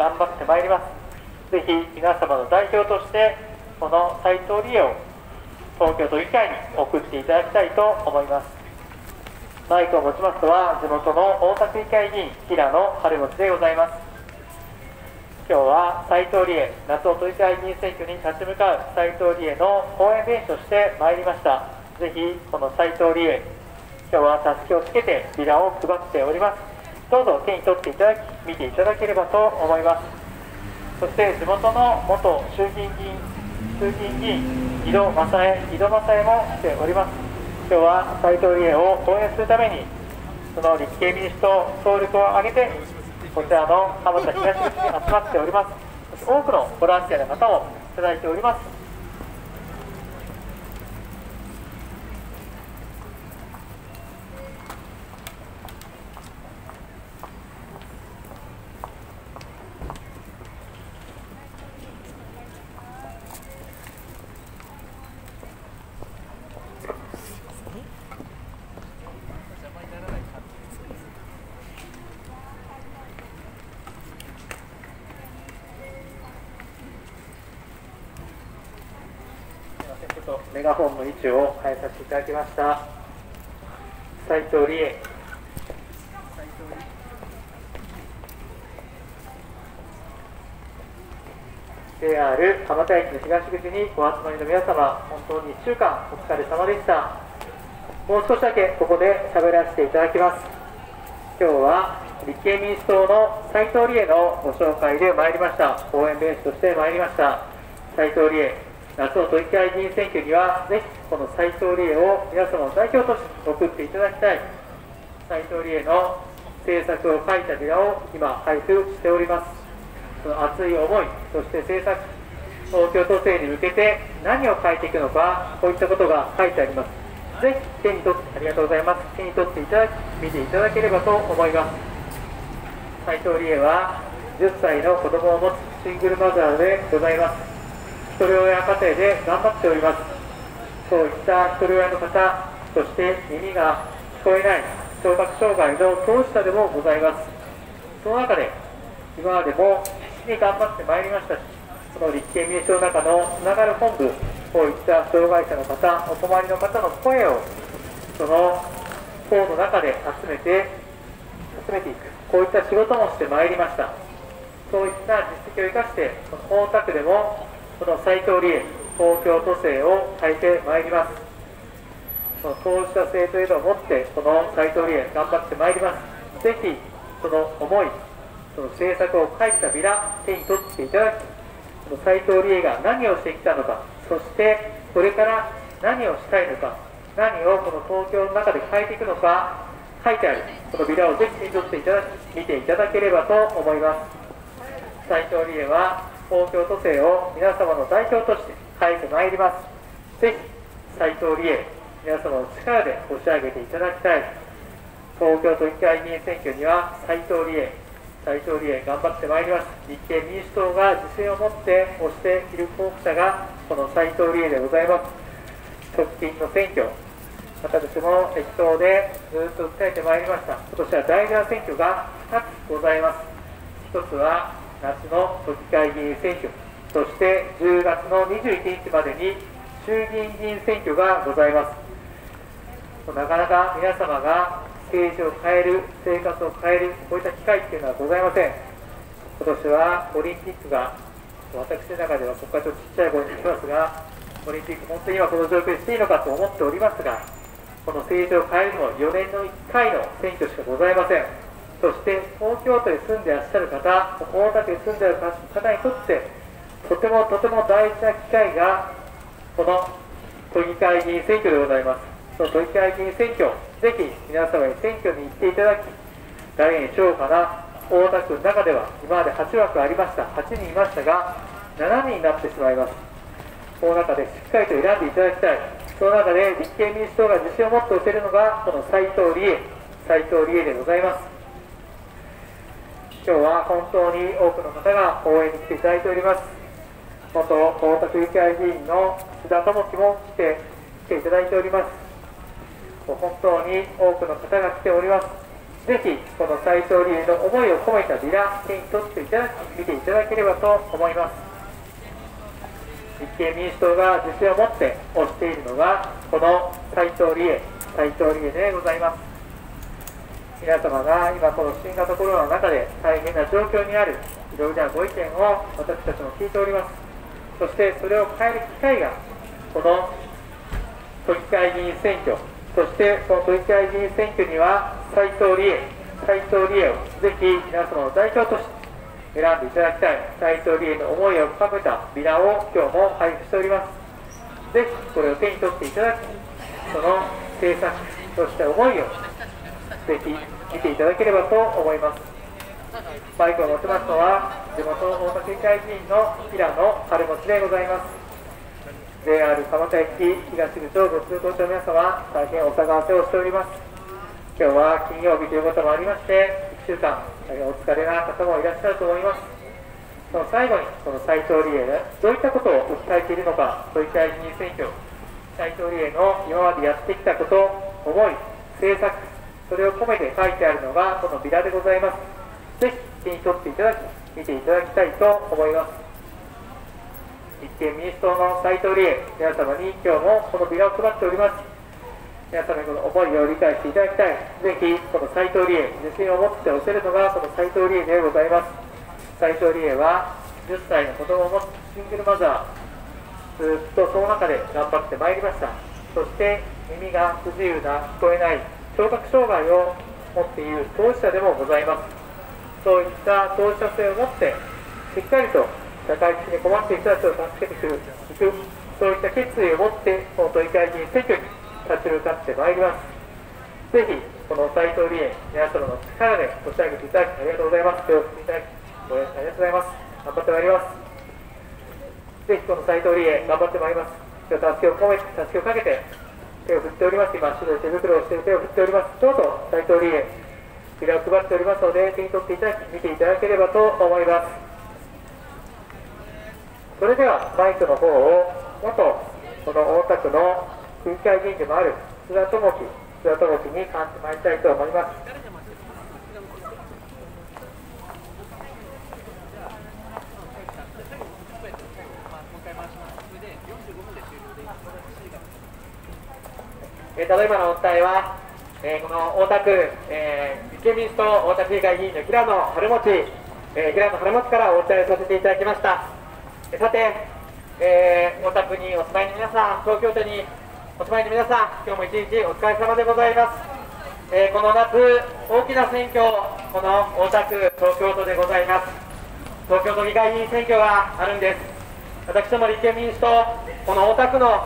頑張ってまいります。ぜひ皆様の代表としてこの斉藤理恵を東京都議会に送っていただきたいと思います。マイクを持ちますのは地元の大田区議会議員平野晴持でございます。今日は斉藤理恵夏を都議会議員選挙に立ち向かう斉藤理恵の応援弁士として参りました。ぜひこの斉藤理恵今日はたすきをつけてビラを配っております。どうぞ手に取っていただき見ていただければと思います。そして地元の元衆議院議員衆議院議員井戸正恵井戸正恵も来ております。今日は斉藤理恵を応援するためにその立憲民主党総力を挙げてこちらの浜田東口に集まっております。多くのボランティアの方をいただいております。メガホンの位置を変えさせていただきました。斉藤理恵。JR 蒲田駅の東口にお集まりの皆様本当に1週間お疲れ様でした。もう少しだけここで喋らせていただきます。今日は立憲民主党の斉藤理恵のご紹介で参りました。応援弁士として参りました。斉藤理恵夏の都議会議員選挙にはぜひこの斉藤理恵を皆様の代表として送っていただきたい。斉藤理恵の政策を書いたビラを今配布しております。その熱い思いそして政策東京都政に向けて何を変えていくのかこういったことが書いてあります。ぜひ手に取ってありがとうございます。手に取っていただき見ていただければと思います。斉藤理恵は10歳の子供を持つシングルマザーでございます。一人親家庭で頑張っております。そういった一人親の方そして耳が聞こえない聴覚障害の当事者でもございますその中で今までも必死に頑張ってまいりました。しこの立憲民主党の中のつながる本部こういった障害者の方お困りの方の声をその党の中で集めて集めていく。こういった仕事もしてまいりました。そういった実績を生かしてこの大田区でもこの斉藤理恵東京都政を変えてまいります。その当事者性というのを持ってこの斉藤理恵頑張ってまいります。ぜひその思いその政策を書いたビラ手に取っていただきその斉藤理恵が何をしてきたのかそしてこれから何をしたいのか何をこの東京の中で変えていくのか書いてあるこのビラをぜひ手に取っていただき見ていただければと思います。斉藤理恵は東京都政を皆様の代表として変えてまいります。ぜひ斉藤理恵皆様の力で押し上げていただきたい。東京都議会議員選挙には斉藤理恵斉藤理恵頑張ってまいります。立憲民主党が自信を持って推している候補者がこの斉藤理恵でございます。直近の選挙私も適当でずっと訴えてまいりました。今年は大事な選挙が2つございます。1つは夏の都議会議員選挙。そして10月の21日までに衆議院議員選挙がございますなかなか皆様が政治を変える、生活を変える、こういった機会っていうのはございません。今年はオリンピックが、私の中ではここからちっちゃい声に聞きますが、オリンピック、本当に今この状況にしていいのかと思っておりますが、この政治を変えるのは4年の1回の選挙しかございません。そして東京都に住んでいらっしゃる方、大田区に住んでいる方にとって、とてもとても大事な機会が、この都議会議員選挙でございます。その都議会議員選挙、ぜひ皆様に選挙に行っていただき、来年超かな大田区の中では、今まで8枠ありました、8人いましたが、7人になってしまいます。この中でしっかりと選んでいただきたい、その中で立憲民主党が自信を持って推せるのが、この斉藤理恵、斉藤理恵でございます。今日は本当に多くの方が応援に来ていただいております。元大田区議会議員の須田智樹も来て来ていただいております。本当に多くの方が来ております。ぜひ、この斉藤理恵の思いを込めたビラ、手に取っていただき、見ていただければと思います。立憲民主党が自信を持って推しているのが、この斉藤理恵、斉藤理恵でございます。皆様が今この新型コロナの中で大変な状況にあるいろいろなご意見を私たちも聞いておりますそしてそれを変える機会がこの都議会議員選挙そしてその都議会議員選挙には斉藤理恵斉藤理恵をぜひ皆様の代表として選んでいただきたい。斉藤理恵の思いを深めたビラを今日も配布しております。ぜひこれを手に取っていただきその政策そして思いをぜひ見ていただければと思います。バイクを持ちますのは地元大田区議会議員の平野春持でございます。JR 蒲田駅東口をご通行中の皆様大変お騒がせをしております。今日は金曜日ということもありまして1週間大変お疲れな方もいらっしゃると思います。その最後にこの斉藤理恵でどういったことを訴えているのか都議会議員選挙斉藤理恵の今までやってきたこと思い政策それを込めて書いてあるのがこのビラでございます。ぜひ手に取っていただき、見ていただきたいと思います。立憲民主党の斉藤理恵、皆様に今日もこのビラを配っております。皆様にこの思いを理解していただきたい。ぜひ、この斉藤理恵、自信を持っておせるのがこの斉藤理恵でございます。斉藤理恵は、10歳の子供を持つシングルマザー、ずっとその中で頑張ってまいりました。そして、耳が不自由な、聞こえない、聴覚障害を持っている当事者でもございますそういった当事者性を持ってしっかりと社会的に困っている人たちを助けていくそういった決意を持ってこの都議会議員選挙に立ち向かってまいります。ぜひこの斉藤理恵皆様の力で押し上げていただきありがとうございます手を振っていただきご援助ありがとうございます。頑張ってまいります。ぜひこの斉藤理恵頑張ってまいります。今日助けを込めて助けをかけて手を振っております。今、白い手袋をして手を振っております。どうぞ、斉藤理恵、ビラを配っておりますので、手に取っていただき、見ていただければと思います。それでは、マイクの方を、元、この大田区の区議会議員でもある津田智樹、津田智樹に感じまいりたいと思います。え、ただいまのお伝えは、えー、この大田区、えー、立憲民主党大田区議会議員の平野春持、えー、平野春持からお伝えさせていただきました。えさて、え大田区にお住まいの皆さん、東京都にお住まいの皆さん、今日も一日お疲れ様でございます。えこの夏、大きな選挙、この大田区、東京都でございます。東京都議会議員選挙があるんです。私ども立憲民主党、この大田区の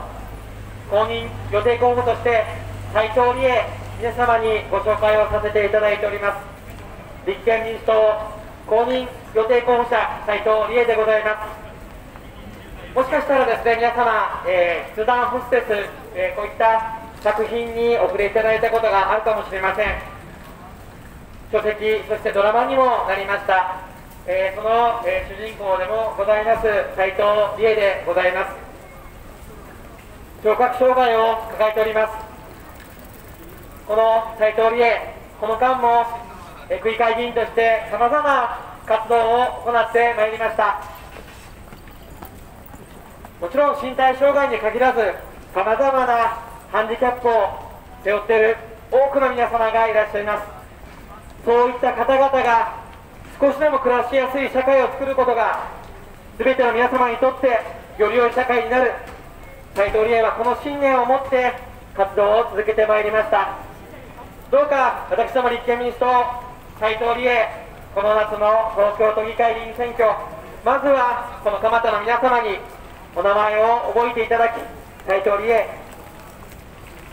公認予定候補として斉藤理恵皆様にご紹介をさせていただいております。立憲民主党公認予定候補者斉藤理恵でございます。もしかしたらですね皆様、えー、筆談ホステス、えー、こういった作品にお触れいただいたことがあるかもしれません。書籍そしてドラマにもなりました、えー、その、え主人公でもございます斉藤理恵でございます。聴覚障害を抱えております。この斉藤理恵この間も区議会議員としてさまざま活動を行ってまいりました。もちろん身体障害に限らずさまざまなハンディキャップを背負っている多くの皆様がいらっしゃいます。そういった方々が少しでも暮らしやすい社会を作ることが全ての皆様にとってより良い社会になる。斉藤理恵はこの信念を持って活動を続けてまいりました。どうか私ども立憲民主党斉藤理恵この夏の東京都議会議員選挙まずはこの蒲田の皆様にお名前を覚えていただき斉藤理恵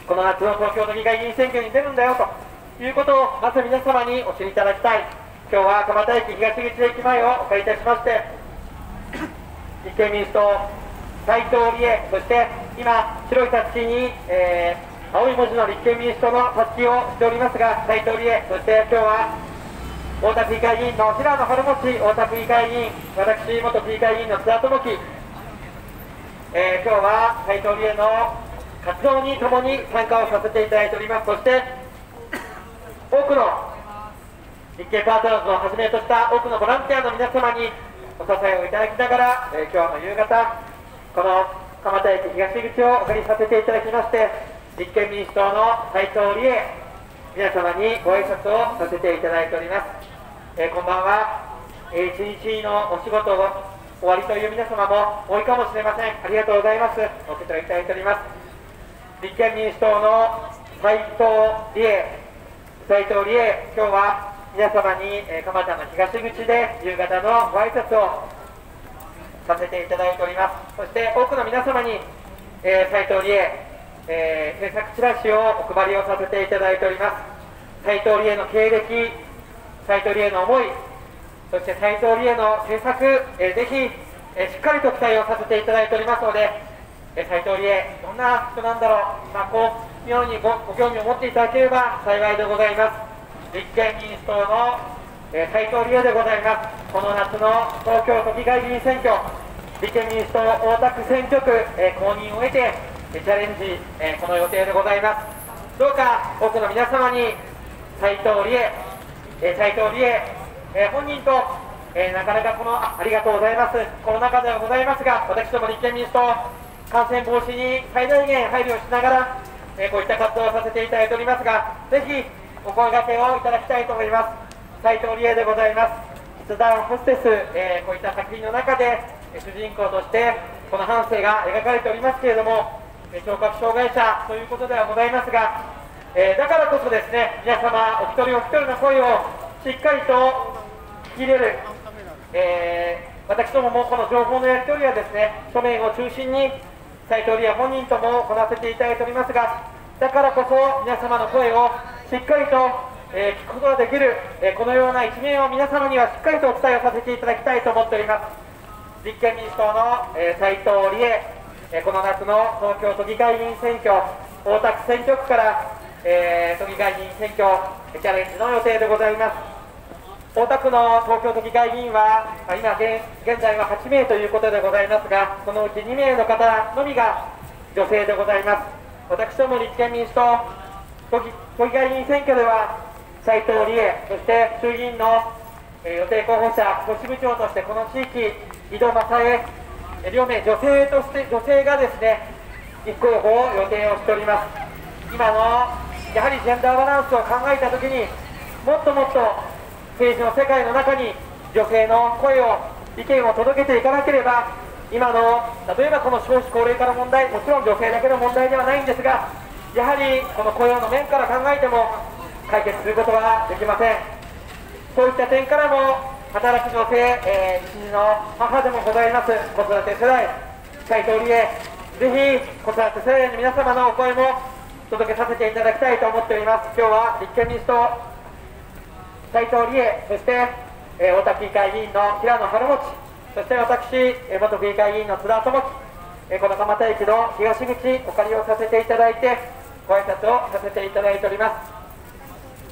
この夏の東京都議会議員選挙に出るんだよということをまず皆様にお知りいただきたい。今日は蒲田駅東口駅前をお借りいたしまして立憲民主党斉藤理恵、そして今、白いたすきに、えー、青い文字の立憲民主党のたすきをしておりますが、斉藤理恵、そして今日は大田区議会議員の平野春持、大田区議会議員、私、元区議会議員の津田智樹、えー、今日は斉藤理恵の活動にともに参加をさせていただいております。そして多くの立憲パートナーズをはじめとした多くのボランティアの皆様にお支えをいただきながら、えー、今日の夕方この蒲田駅東口をお借りさせていただきまして立憲民主党の斉藤理恵皆様にご挨拶をさせていただいております、えーこんばんは、えー一日のお仕事を終わりという皆様も多いかもしれません。ありがとうございます。お受け取りいただいております。立憲民主党の斉藤理恵斉藤理恵今日は皆様に、えー蒲田の東口で夕方のご挨拶をさせていただいております。そして多くの皆様に、えー斉藤理恵、えー制作チラシをお配りをさせていただいております斉藤理恵の経歴斉藤理恵の思いそして斉藤理恵の制作、えーぜひ、えーしっかりと期待をさせていただいておりますので、えー藤理恵、どんな人なんだろう、まあ、こうようにごご興味を持っていただければ幸いでございます。立憲民主党の、えー藤理恵でございます。この夏の東京都議会議員選挙、立憲民主党大田区選挙区、えー公認を得て、チャレンジ、えこの予定でございます。どうか多くの皆様に斉藤理恵、えー斉藤理恵、え本人と、えなかなかこのありがとうございます。コロナ禍ではございますが私ども立憲民主党感染防止に最大限配慮しながら、えこういった活動をさせていただいておりますがぜひお声掛けをいただきたいと思います。斉藤理恵でございます。筆談ホステス、えーこういった作品の中で主人公としてこの半生が描かれておりますけれども聴覚障害者ということではございますがえーだからこそですね皆様お一人お一人の声をしっかりと聞き入れる、えー私どももこの情報のやり取りはですね書面を中心に斉藤理恵本人とも行わせていただいておりますがだからこそ皆様の声をしっかりと、えー聞くことができる、えーこのような一面を皆様にはしっかりとお伝えをさせていただきたいと思っております。立憲民主党の、えー斉藤理恵、えこの夏の東京都議会議員選挙、大田区選挙区から、え都議会議員選挙チャレンジの予定でございます。大田区の東京都議会議員は、今現、在は8名ということでございますが、そのうち2名の方のみが女性でございます。私ども立憲民主党都議都議会議員選挙では、斉藤理恵、そして衆議院の、え予定候補者、都市部長としてこの地域、井戸正恵、両名女性として、女性がですね、立候補を予定をしております。今のやはりジェンダーバランスを考えたときに、もっともっと政治の世界の中に女性の声を、意見を届けていかなければ、今の例えばこの少子高齢化の問題、もちろん女性だけの問題ではないんですが、やはりこの雇用の面から考えても解決することはできません。そういった点からも働く女性、えー、一児の母でもございます。子育て世代斉藤理恵ぜひ子育て世代の皆様のお声も届けさせていただきたいと思っております。今日は立憲民主党斉藤理恵そして、えー、大田区議会議員の平野晴持そして私、えー元区議会議員の津田智樹、えーこの蒲田駅の東口お借りをさせていただいてご挨拶をさせていただいております。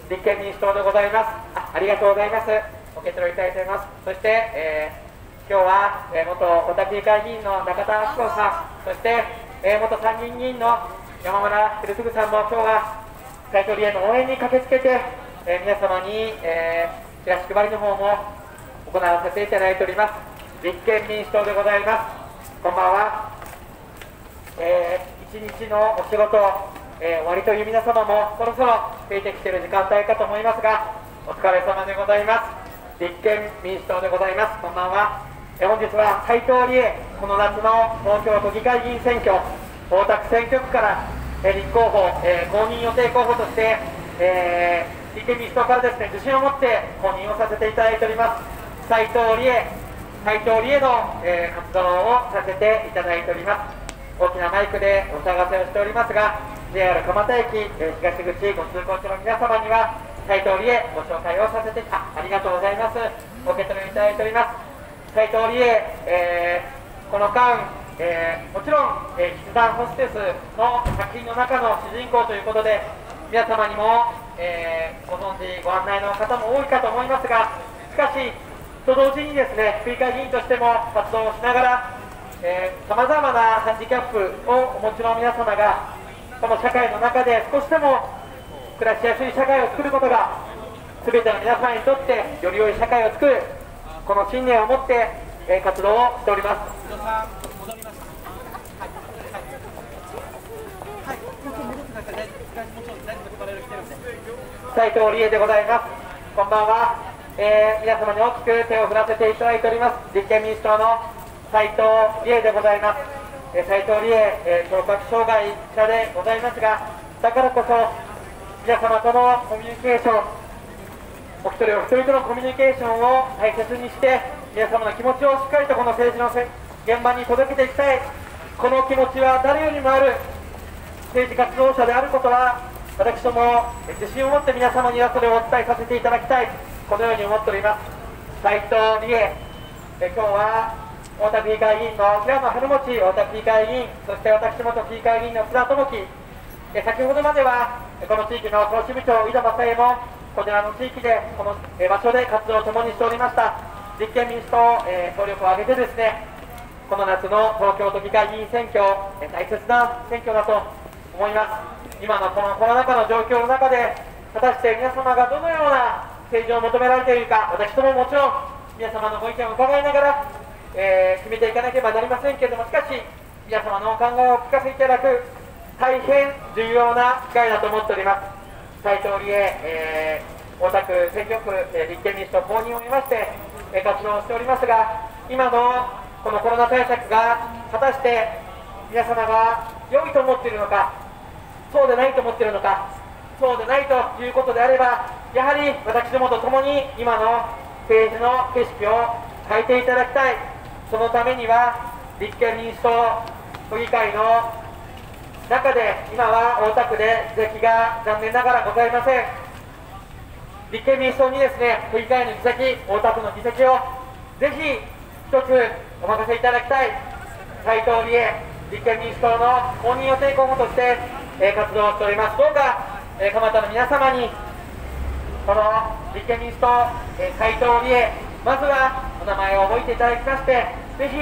立憲民主党でございます。あありがとうございます。受け取りいただいております。そして、えー今日は、えー元小田議会議員の中田敦子さん。そして、えー元参議院議員の山村照次さんも今日は斉藤理恵の応援に駆けつけて、えー皆様に、えーチラシ配りの方も行わせていただいております。立憲民主党でございます。こんばんは。えー一日のお仕事、えー終わりという皆様もそろそろ増えてきている時間帯かと思いますがお疲れ様でございます。立憲民主党でございます。こんばんは、え本日は斉藤理恵この夏の東京都議会議員選挙大田区選挙区から、え立候補、えー公認予定候補として、えー立憲民主党からですね自信を持って公認をさせていただいております。斉藤理恵斉藤理恵の、えー活動をさせていただいております。大きなマイクでお騒がせをしておりますが JR 蒲田駅、えー東口ご通行中の皆様には斉藤理恵ご紹介をさせてあありがとうございます。お受け取りいただいております。斉藤理恵、えーこの間、えーもちろん、えー、筆談ホステスの作品の中の主人公ということで皆様にも、えーご存知ご案内の方も多いかと思いますがしかしと同時にですね区議会議員としても活動をしながらさまざまなハンディキャップをお持ちの皆様がこの社会の中で少しでも暮らしやすい社会を作ることが全ての皆さんにとってより良い社会を作るこの信念を持って、えー活動をしております。斉藤理恵でございます。こんばんは、えー、皆様に大きく手を振らせていただいております。立憲民主党の斉藤理恵でございます、えー、斉藤理恵、えー、聴覚障害者でございますがだからこそ皆様とのコミュニケーション。お一人お一人とのコミュニケーションを大切にして皆様の気持ちをしっかりとこの政治の現場に届けていきたい。この気持ちは誰よりもある。政治活動者であることは私ども自信を持って皆様にはそれをお伝えさせていただきたい。このように思っております。斉藤理恵。え今日は大田区議会議員の平野春持大田区議会議員そして私元区議会議員の津田智樹。え先ほどまではこの地域の総支部長井戸正恵もこちらの地域でこの場所で活動を共にしておりました立憲民主党、え協力を挙げてですねこの夏の東京都議会議員選挙、え大切な選挙だと思います。今のこのコロナ禍の状況の中で果たして皆様がどのような政治を求められているか私どももちろん皆様のご意見を伺いながら、えー、決めていかなければなりませんけれどもしかし皆様のお考えをお聞かせいただく大変重要な機会だと思っております。斉藤理恵、えー、大田区選挙区、え立憲民主党公認を得まして、え活動しておりますが今のこのコロナ対策が果たして皆様が良いと思っているのかそうでないと思っているのかそうでないということであればやはり私どもと共に今の政治の景色を変えていただきたい。そのためには立憲民主党都議会の中で今は大田区で議席が残念ながらございません。立憲民主党にですね都議会の議席大田区の議席をぜひ一つお任せいただきたい。斉藤理恵立憲民主党の公認予定候補として、え、活動しております。どうか、えー、蒲田の皆様にこの立憲民主党、えー、斉藤理恵まずはお名前を覚えていただきましてぜひ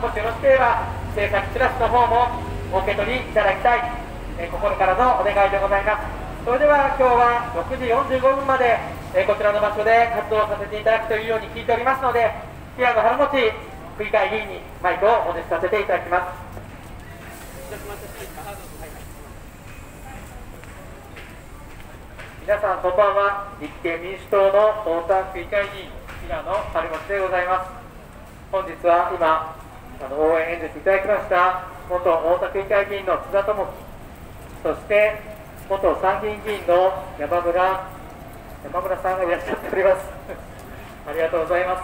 もしよろしければ政策チラシの方もお受け取りいただきたい、え心からのお願いでございます。それでは今日は6時45分まで、えこちらの場所で活動させていただくというように聞いておりますので平野春持区議会議員にマイクをお持ちさせていただきます。皆さんこんばんは。立憲民主党の太田区議会議員平野春持でございます。本日は今あの応援演説いただきました。元大田区議会議員の津田智樹そして元参議院議員の山村山村さんがいらっしゃっております。ありがとうございます。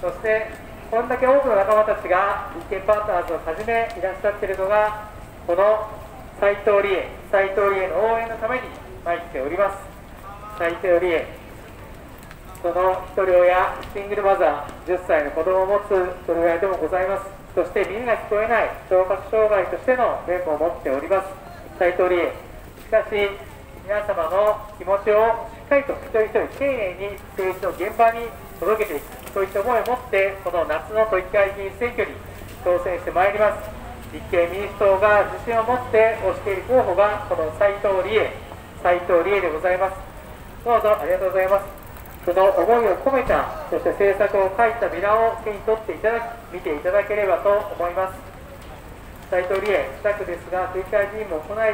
そしてこんだけ多くの仲間たちが立憲パートナーズをはじめいらっしゃっているのがこの斉藤理恵斉藤理恵の応援のために参っております。斉藤理恵その一人親シングルマザー10歳の子供を持つ一人親でもございます。そして耳が聞こえない聴覚障害としての面も持っております。斉藤理恵しかし皆様の気持ちをしっかりと一人一人丁寧に政治の現場に届けていくそういった思いを持ってこの夏の都議会議員選挙に挑戦してまいります。立憲民主党が自信を持って推している候補がこの斉藤理恵斉藤理恵でございます。どうぞありがとうございます。その思いを込めたそして政策を書いたビラを手に取っていただき見ていただければと思います。斉藤理恵北区ですが区議会議員も行い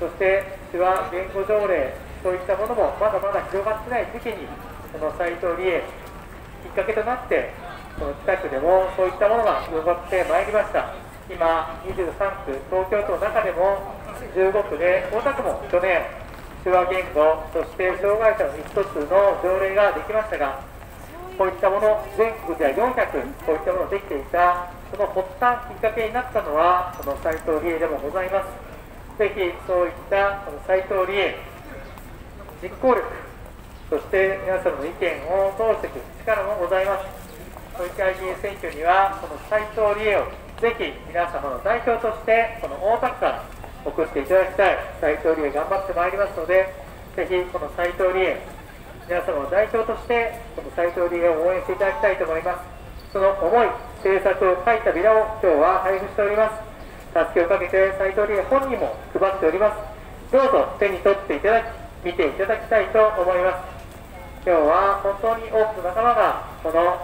そして手話言語条例そういったものもまだまだ広がってない時期にこの斉藤理恵きっかけとなってこの北区でもそういったものが広がってまいりました。今23区東京都の中でも15区で大田区も去年手話言語そして障害者の一つの条例ができましたがこういったもの全国では400こういったものができていたその発端きっかけになったのはこの斉藤理恵でもございます。ぜひそういったこの斉藤理恵実行力そして皆様の意見を通していく力もございます。都議会議員選挙にはこの斉藤理恵をぜひ皆様の代表としてこの大田区から送っていただきたい斉藤理恵頑張ってまいりますのでぜひこの斉藤理恵皆様の代表としてこの斉藤理恵を応援していただきたいと思います。その思い政策を書いたビラを今日は配布しております。助けをかけて斉藤理恵本人も配っております。どうぞ手に取っていただき見ていただきたいと思います。今日は本当に多くの仲間がこの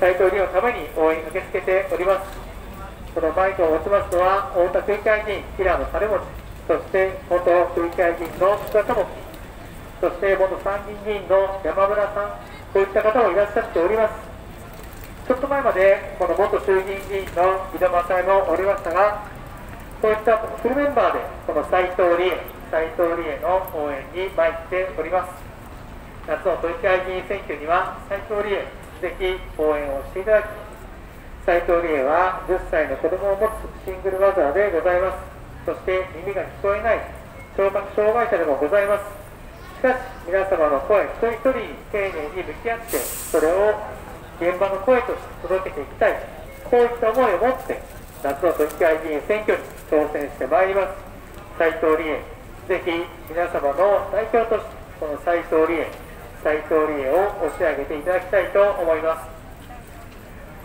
斉藤理恵のために応援に駆けつけております。このマイクを持ちますのは太田区議会議員平野晴持そして元区議会議員の福田智樹そして元参議院議員の山村さん、こういった方もいらっしゃっております。ちょっと前まで、この元衆議院議員の井田正恵もおりましたが、そういったフルメンバーで、この斉藤理恵、斉藤理恵の応援に参っております。夏の都議会議員選挙には、斉藤理恵、ぜひ応援をしていただき、斉藤理恵は10歳の子供を持つシングルマザーでございます。そして耳が聞こえない聴覚障害者でもございます。しかし皆様の声一人一人丁寧に向き合ってそれを現場の声として届けていきたいこういった思いを持って夏の都議会議員選挙に挑戦してまいります斉藤理恵ぜひ皆様の代表としてこの斉藤理恵斉藤理恵を押し上げていただきたいと思います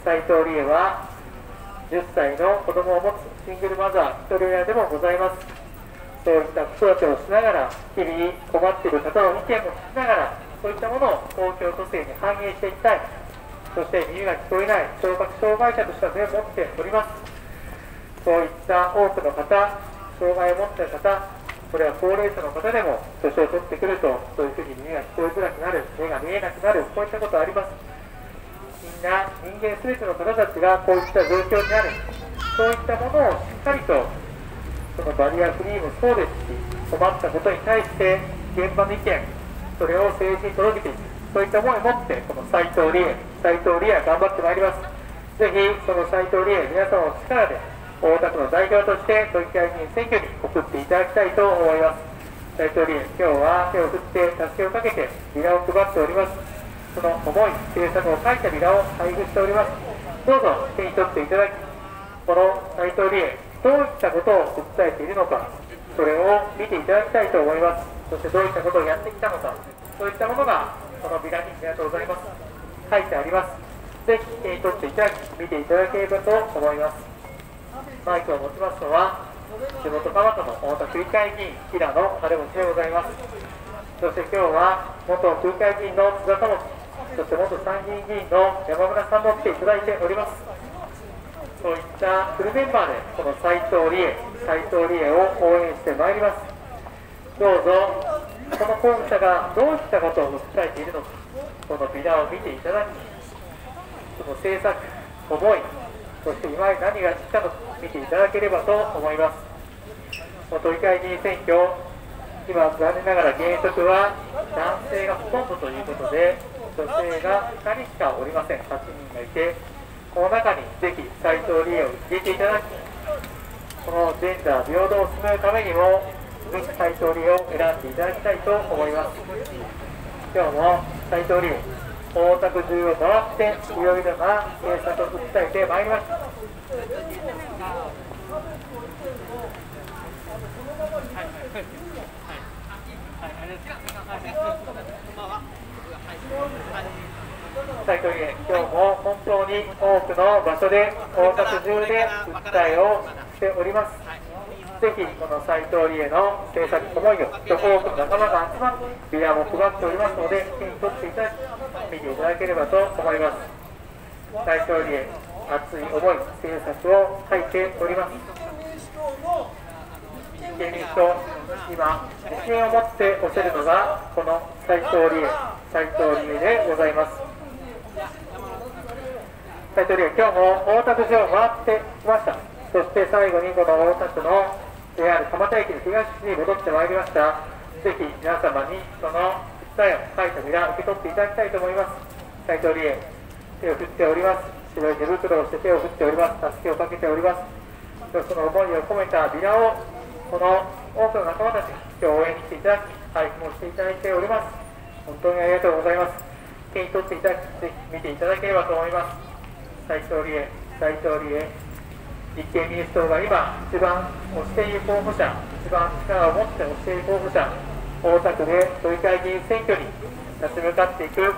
斉藤理恵は10歳の子供を持つシングルマザー一人親でもございますそういった子育てをしながら、日々困っている方の意見も聞きながら、そういったものを東京都政に反映していきたい、そして耳が聞こえない聴覚障害者としては目を持っております。そういった多くの方、障害を持っている方、これは高齢者の方でも年を取ってくると、そういうふうに耳が聞こえづらくなる、目が見えなくなる、こういったことあります。な人間全ての方たちがこういった状況にある、そういったものをしっかりとそのバリアフリーもそうですし困ったことに対して現場の意見それを政治に届けていく。そういった思いを持ってこの斉藤理恵斉藤理恵頑張ってまいります。ぜひその斉藤理恵皆様の力で大田区の代表として都議会議員選挙に送っていただきたいと思います。斉藤理恵今日は手を振って助けをかけてビラを配っております。その思い政策を書いたビラを配布しておりますどうぞ手に取っていただきこの斉藤理恵どういったことを訴えているのかそれを見ていただきたいと思います。そしてどういったことをやってきたのかそういったものがこのビラにありがとうございます。書いてあります。ぜひ手に取っていただき見ていただければと思います。マイクを持ちますのは地元川田の太田区議会議員平野晴持でございます。そして今日は元区議会議員の津田智そして元参議院議員の山村さんも来ていただいております。そういったフルメンバーでこの斉藤理恵斉藤理恵を応援してまいります。どうぞこの候補者がどういったことを訴えているのかこのビラを見ていただきその政策思いそして今何がしたのか見ていただければと思います。都議会議員選挙今残念ながら現職は男性がほとんどということで女性が2人しかおりません。8人がいてこの中にぜひ斉藤理恵を入れていただきこのジェンダー平等を進めるためにもぜひ斉藤理恵を選んでいただきたいと思います。今日も斉藤理恵大田区中を回っていろいろな政策を訴えてまいりましたはい。ます斉藤議員、今日も本当に多くの場所で、大田区中で訴えをしております。ぜひ、この斉藤理恵の政策思いを、多くの仲間が集まって、ビラも配っておりますので、手に取っていただき、見ていただければと思います。斉藤理恵、熱い思い、政策を書いております。立憲民主党、今、自信を持っておせるのが、この斉藤理恵、斉藤理恵でございます。斉藤理今日も大田区市を回ってきました。そして最後にこの大田区の JR 蒲田駅の東に戻ってまいりました。ぜひ皆様にその訴えを書いたビラ受け取っていただきたいと思います。斉藤理恵手を振っております。白い手袋をして手を振っております。助けをかけておりますその思いを込めたビラをこの多くの仲間たち今日応援に来ていただき配布もしていただいております。本当にありがとうございます。手に取っていただきぜひ見ていただければと思います。斉藤理恵、斉藤理恵、立憲民主党が今、一番推している候補者、一番力を持って推している候補者、大田区で都議会議員選挙に立ち向かっていく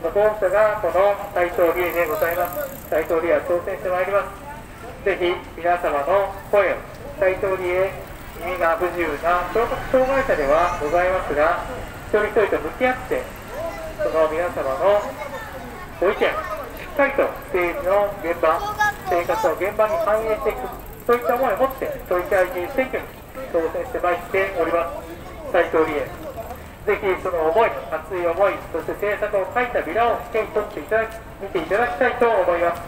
候補者がこの斉藤理恵でございます。斉藤理恵は挑戦してまいります。ぜひ皆様の声を、斉藤理恵、耳が不自由な聴覚障害者ではございますが、一人一人と向き合って、その皆様のご意見、かりと政治の現場、生活の現場に反映していく、そういった思いを持って、都議会議員選挙に当選してまいっております。斉藤理恵。ぜひその思い、熱い思い、そして制作を書いたビラを手に取っていただき、見ていただきたいと思います。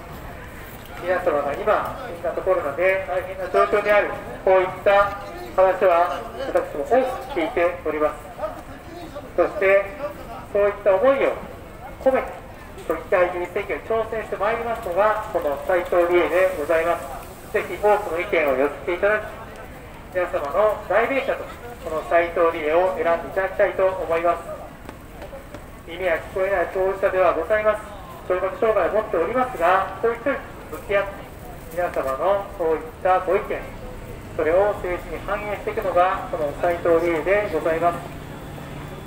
皆様が今、新型コロナで大変な状況である、こういった話は私も多く聞いております。そして、そういった思いを込めて、都議会議員選挙に挑戦してまいりますのが、この斉藤理恵でございます。ぜひ多くの意見を寄せていただき、皆様の代弁者として、この斉藤理恵を選んでいただきたいと思います。耳が聞こえない当事者ではございます。聴覚障害を持っておりますが一人一人向き合って皆様のそういったご意見それを政治に反映していくのがこの斉藤理恵でございます。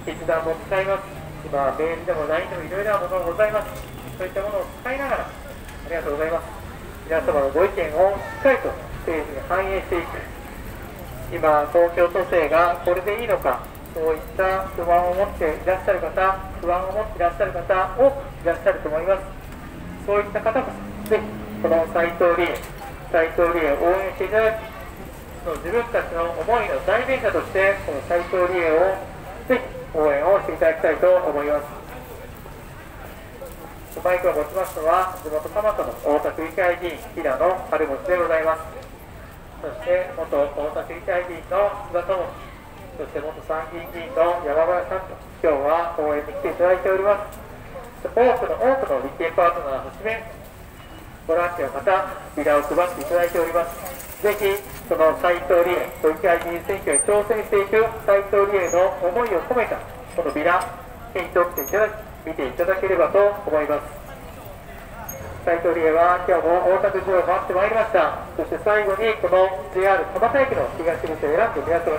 筆談も使います。今メールでも LINE でもいろいろなものがございます。そういったものを使いながらありがとうございます。皆様のご意見をしっかりと政治に反映していく。今、東京都政がこれでいいのか、そういった不安を持っていらっしゃる方、不安を持っていらっしゃる方、多くいらっしゃると思います。そういった方こそ、ぜひ、この斉藤理恵、斉藤理恵を応援していただき、自分たちの思いの代弁者として、この斉藤理恵をぜひ応援をしていただきたいと思います。マイクを持ちますのは、地元蒲田の大田区議会議員、平野春本でございます。そして元大田市議会議員の菅智そして元参議院議員の山村さんと今日は応援に来ていただいております多くの多くの立憲パートナーをはじめボランティアの方ビラを配っていただいておりますぜひその斎藤理恵都議会議員選挙に挑戦していく斎藤理恵の思いを込めたこのビラ手に取っていただき見ていただければと思います。斉藤理恵は今日も大田区城を回ってまいりました。そして最後にこの JR 蒲田駅の東口を選んで皆様に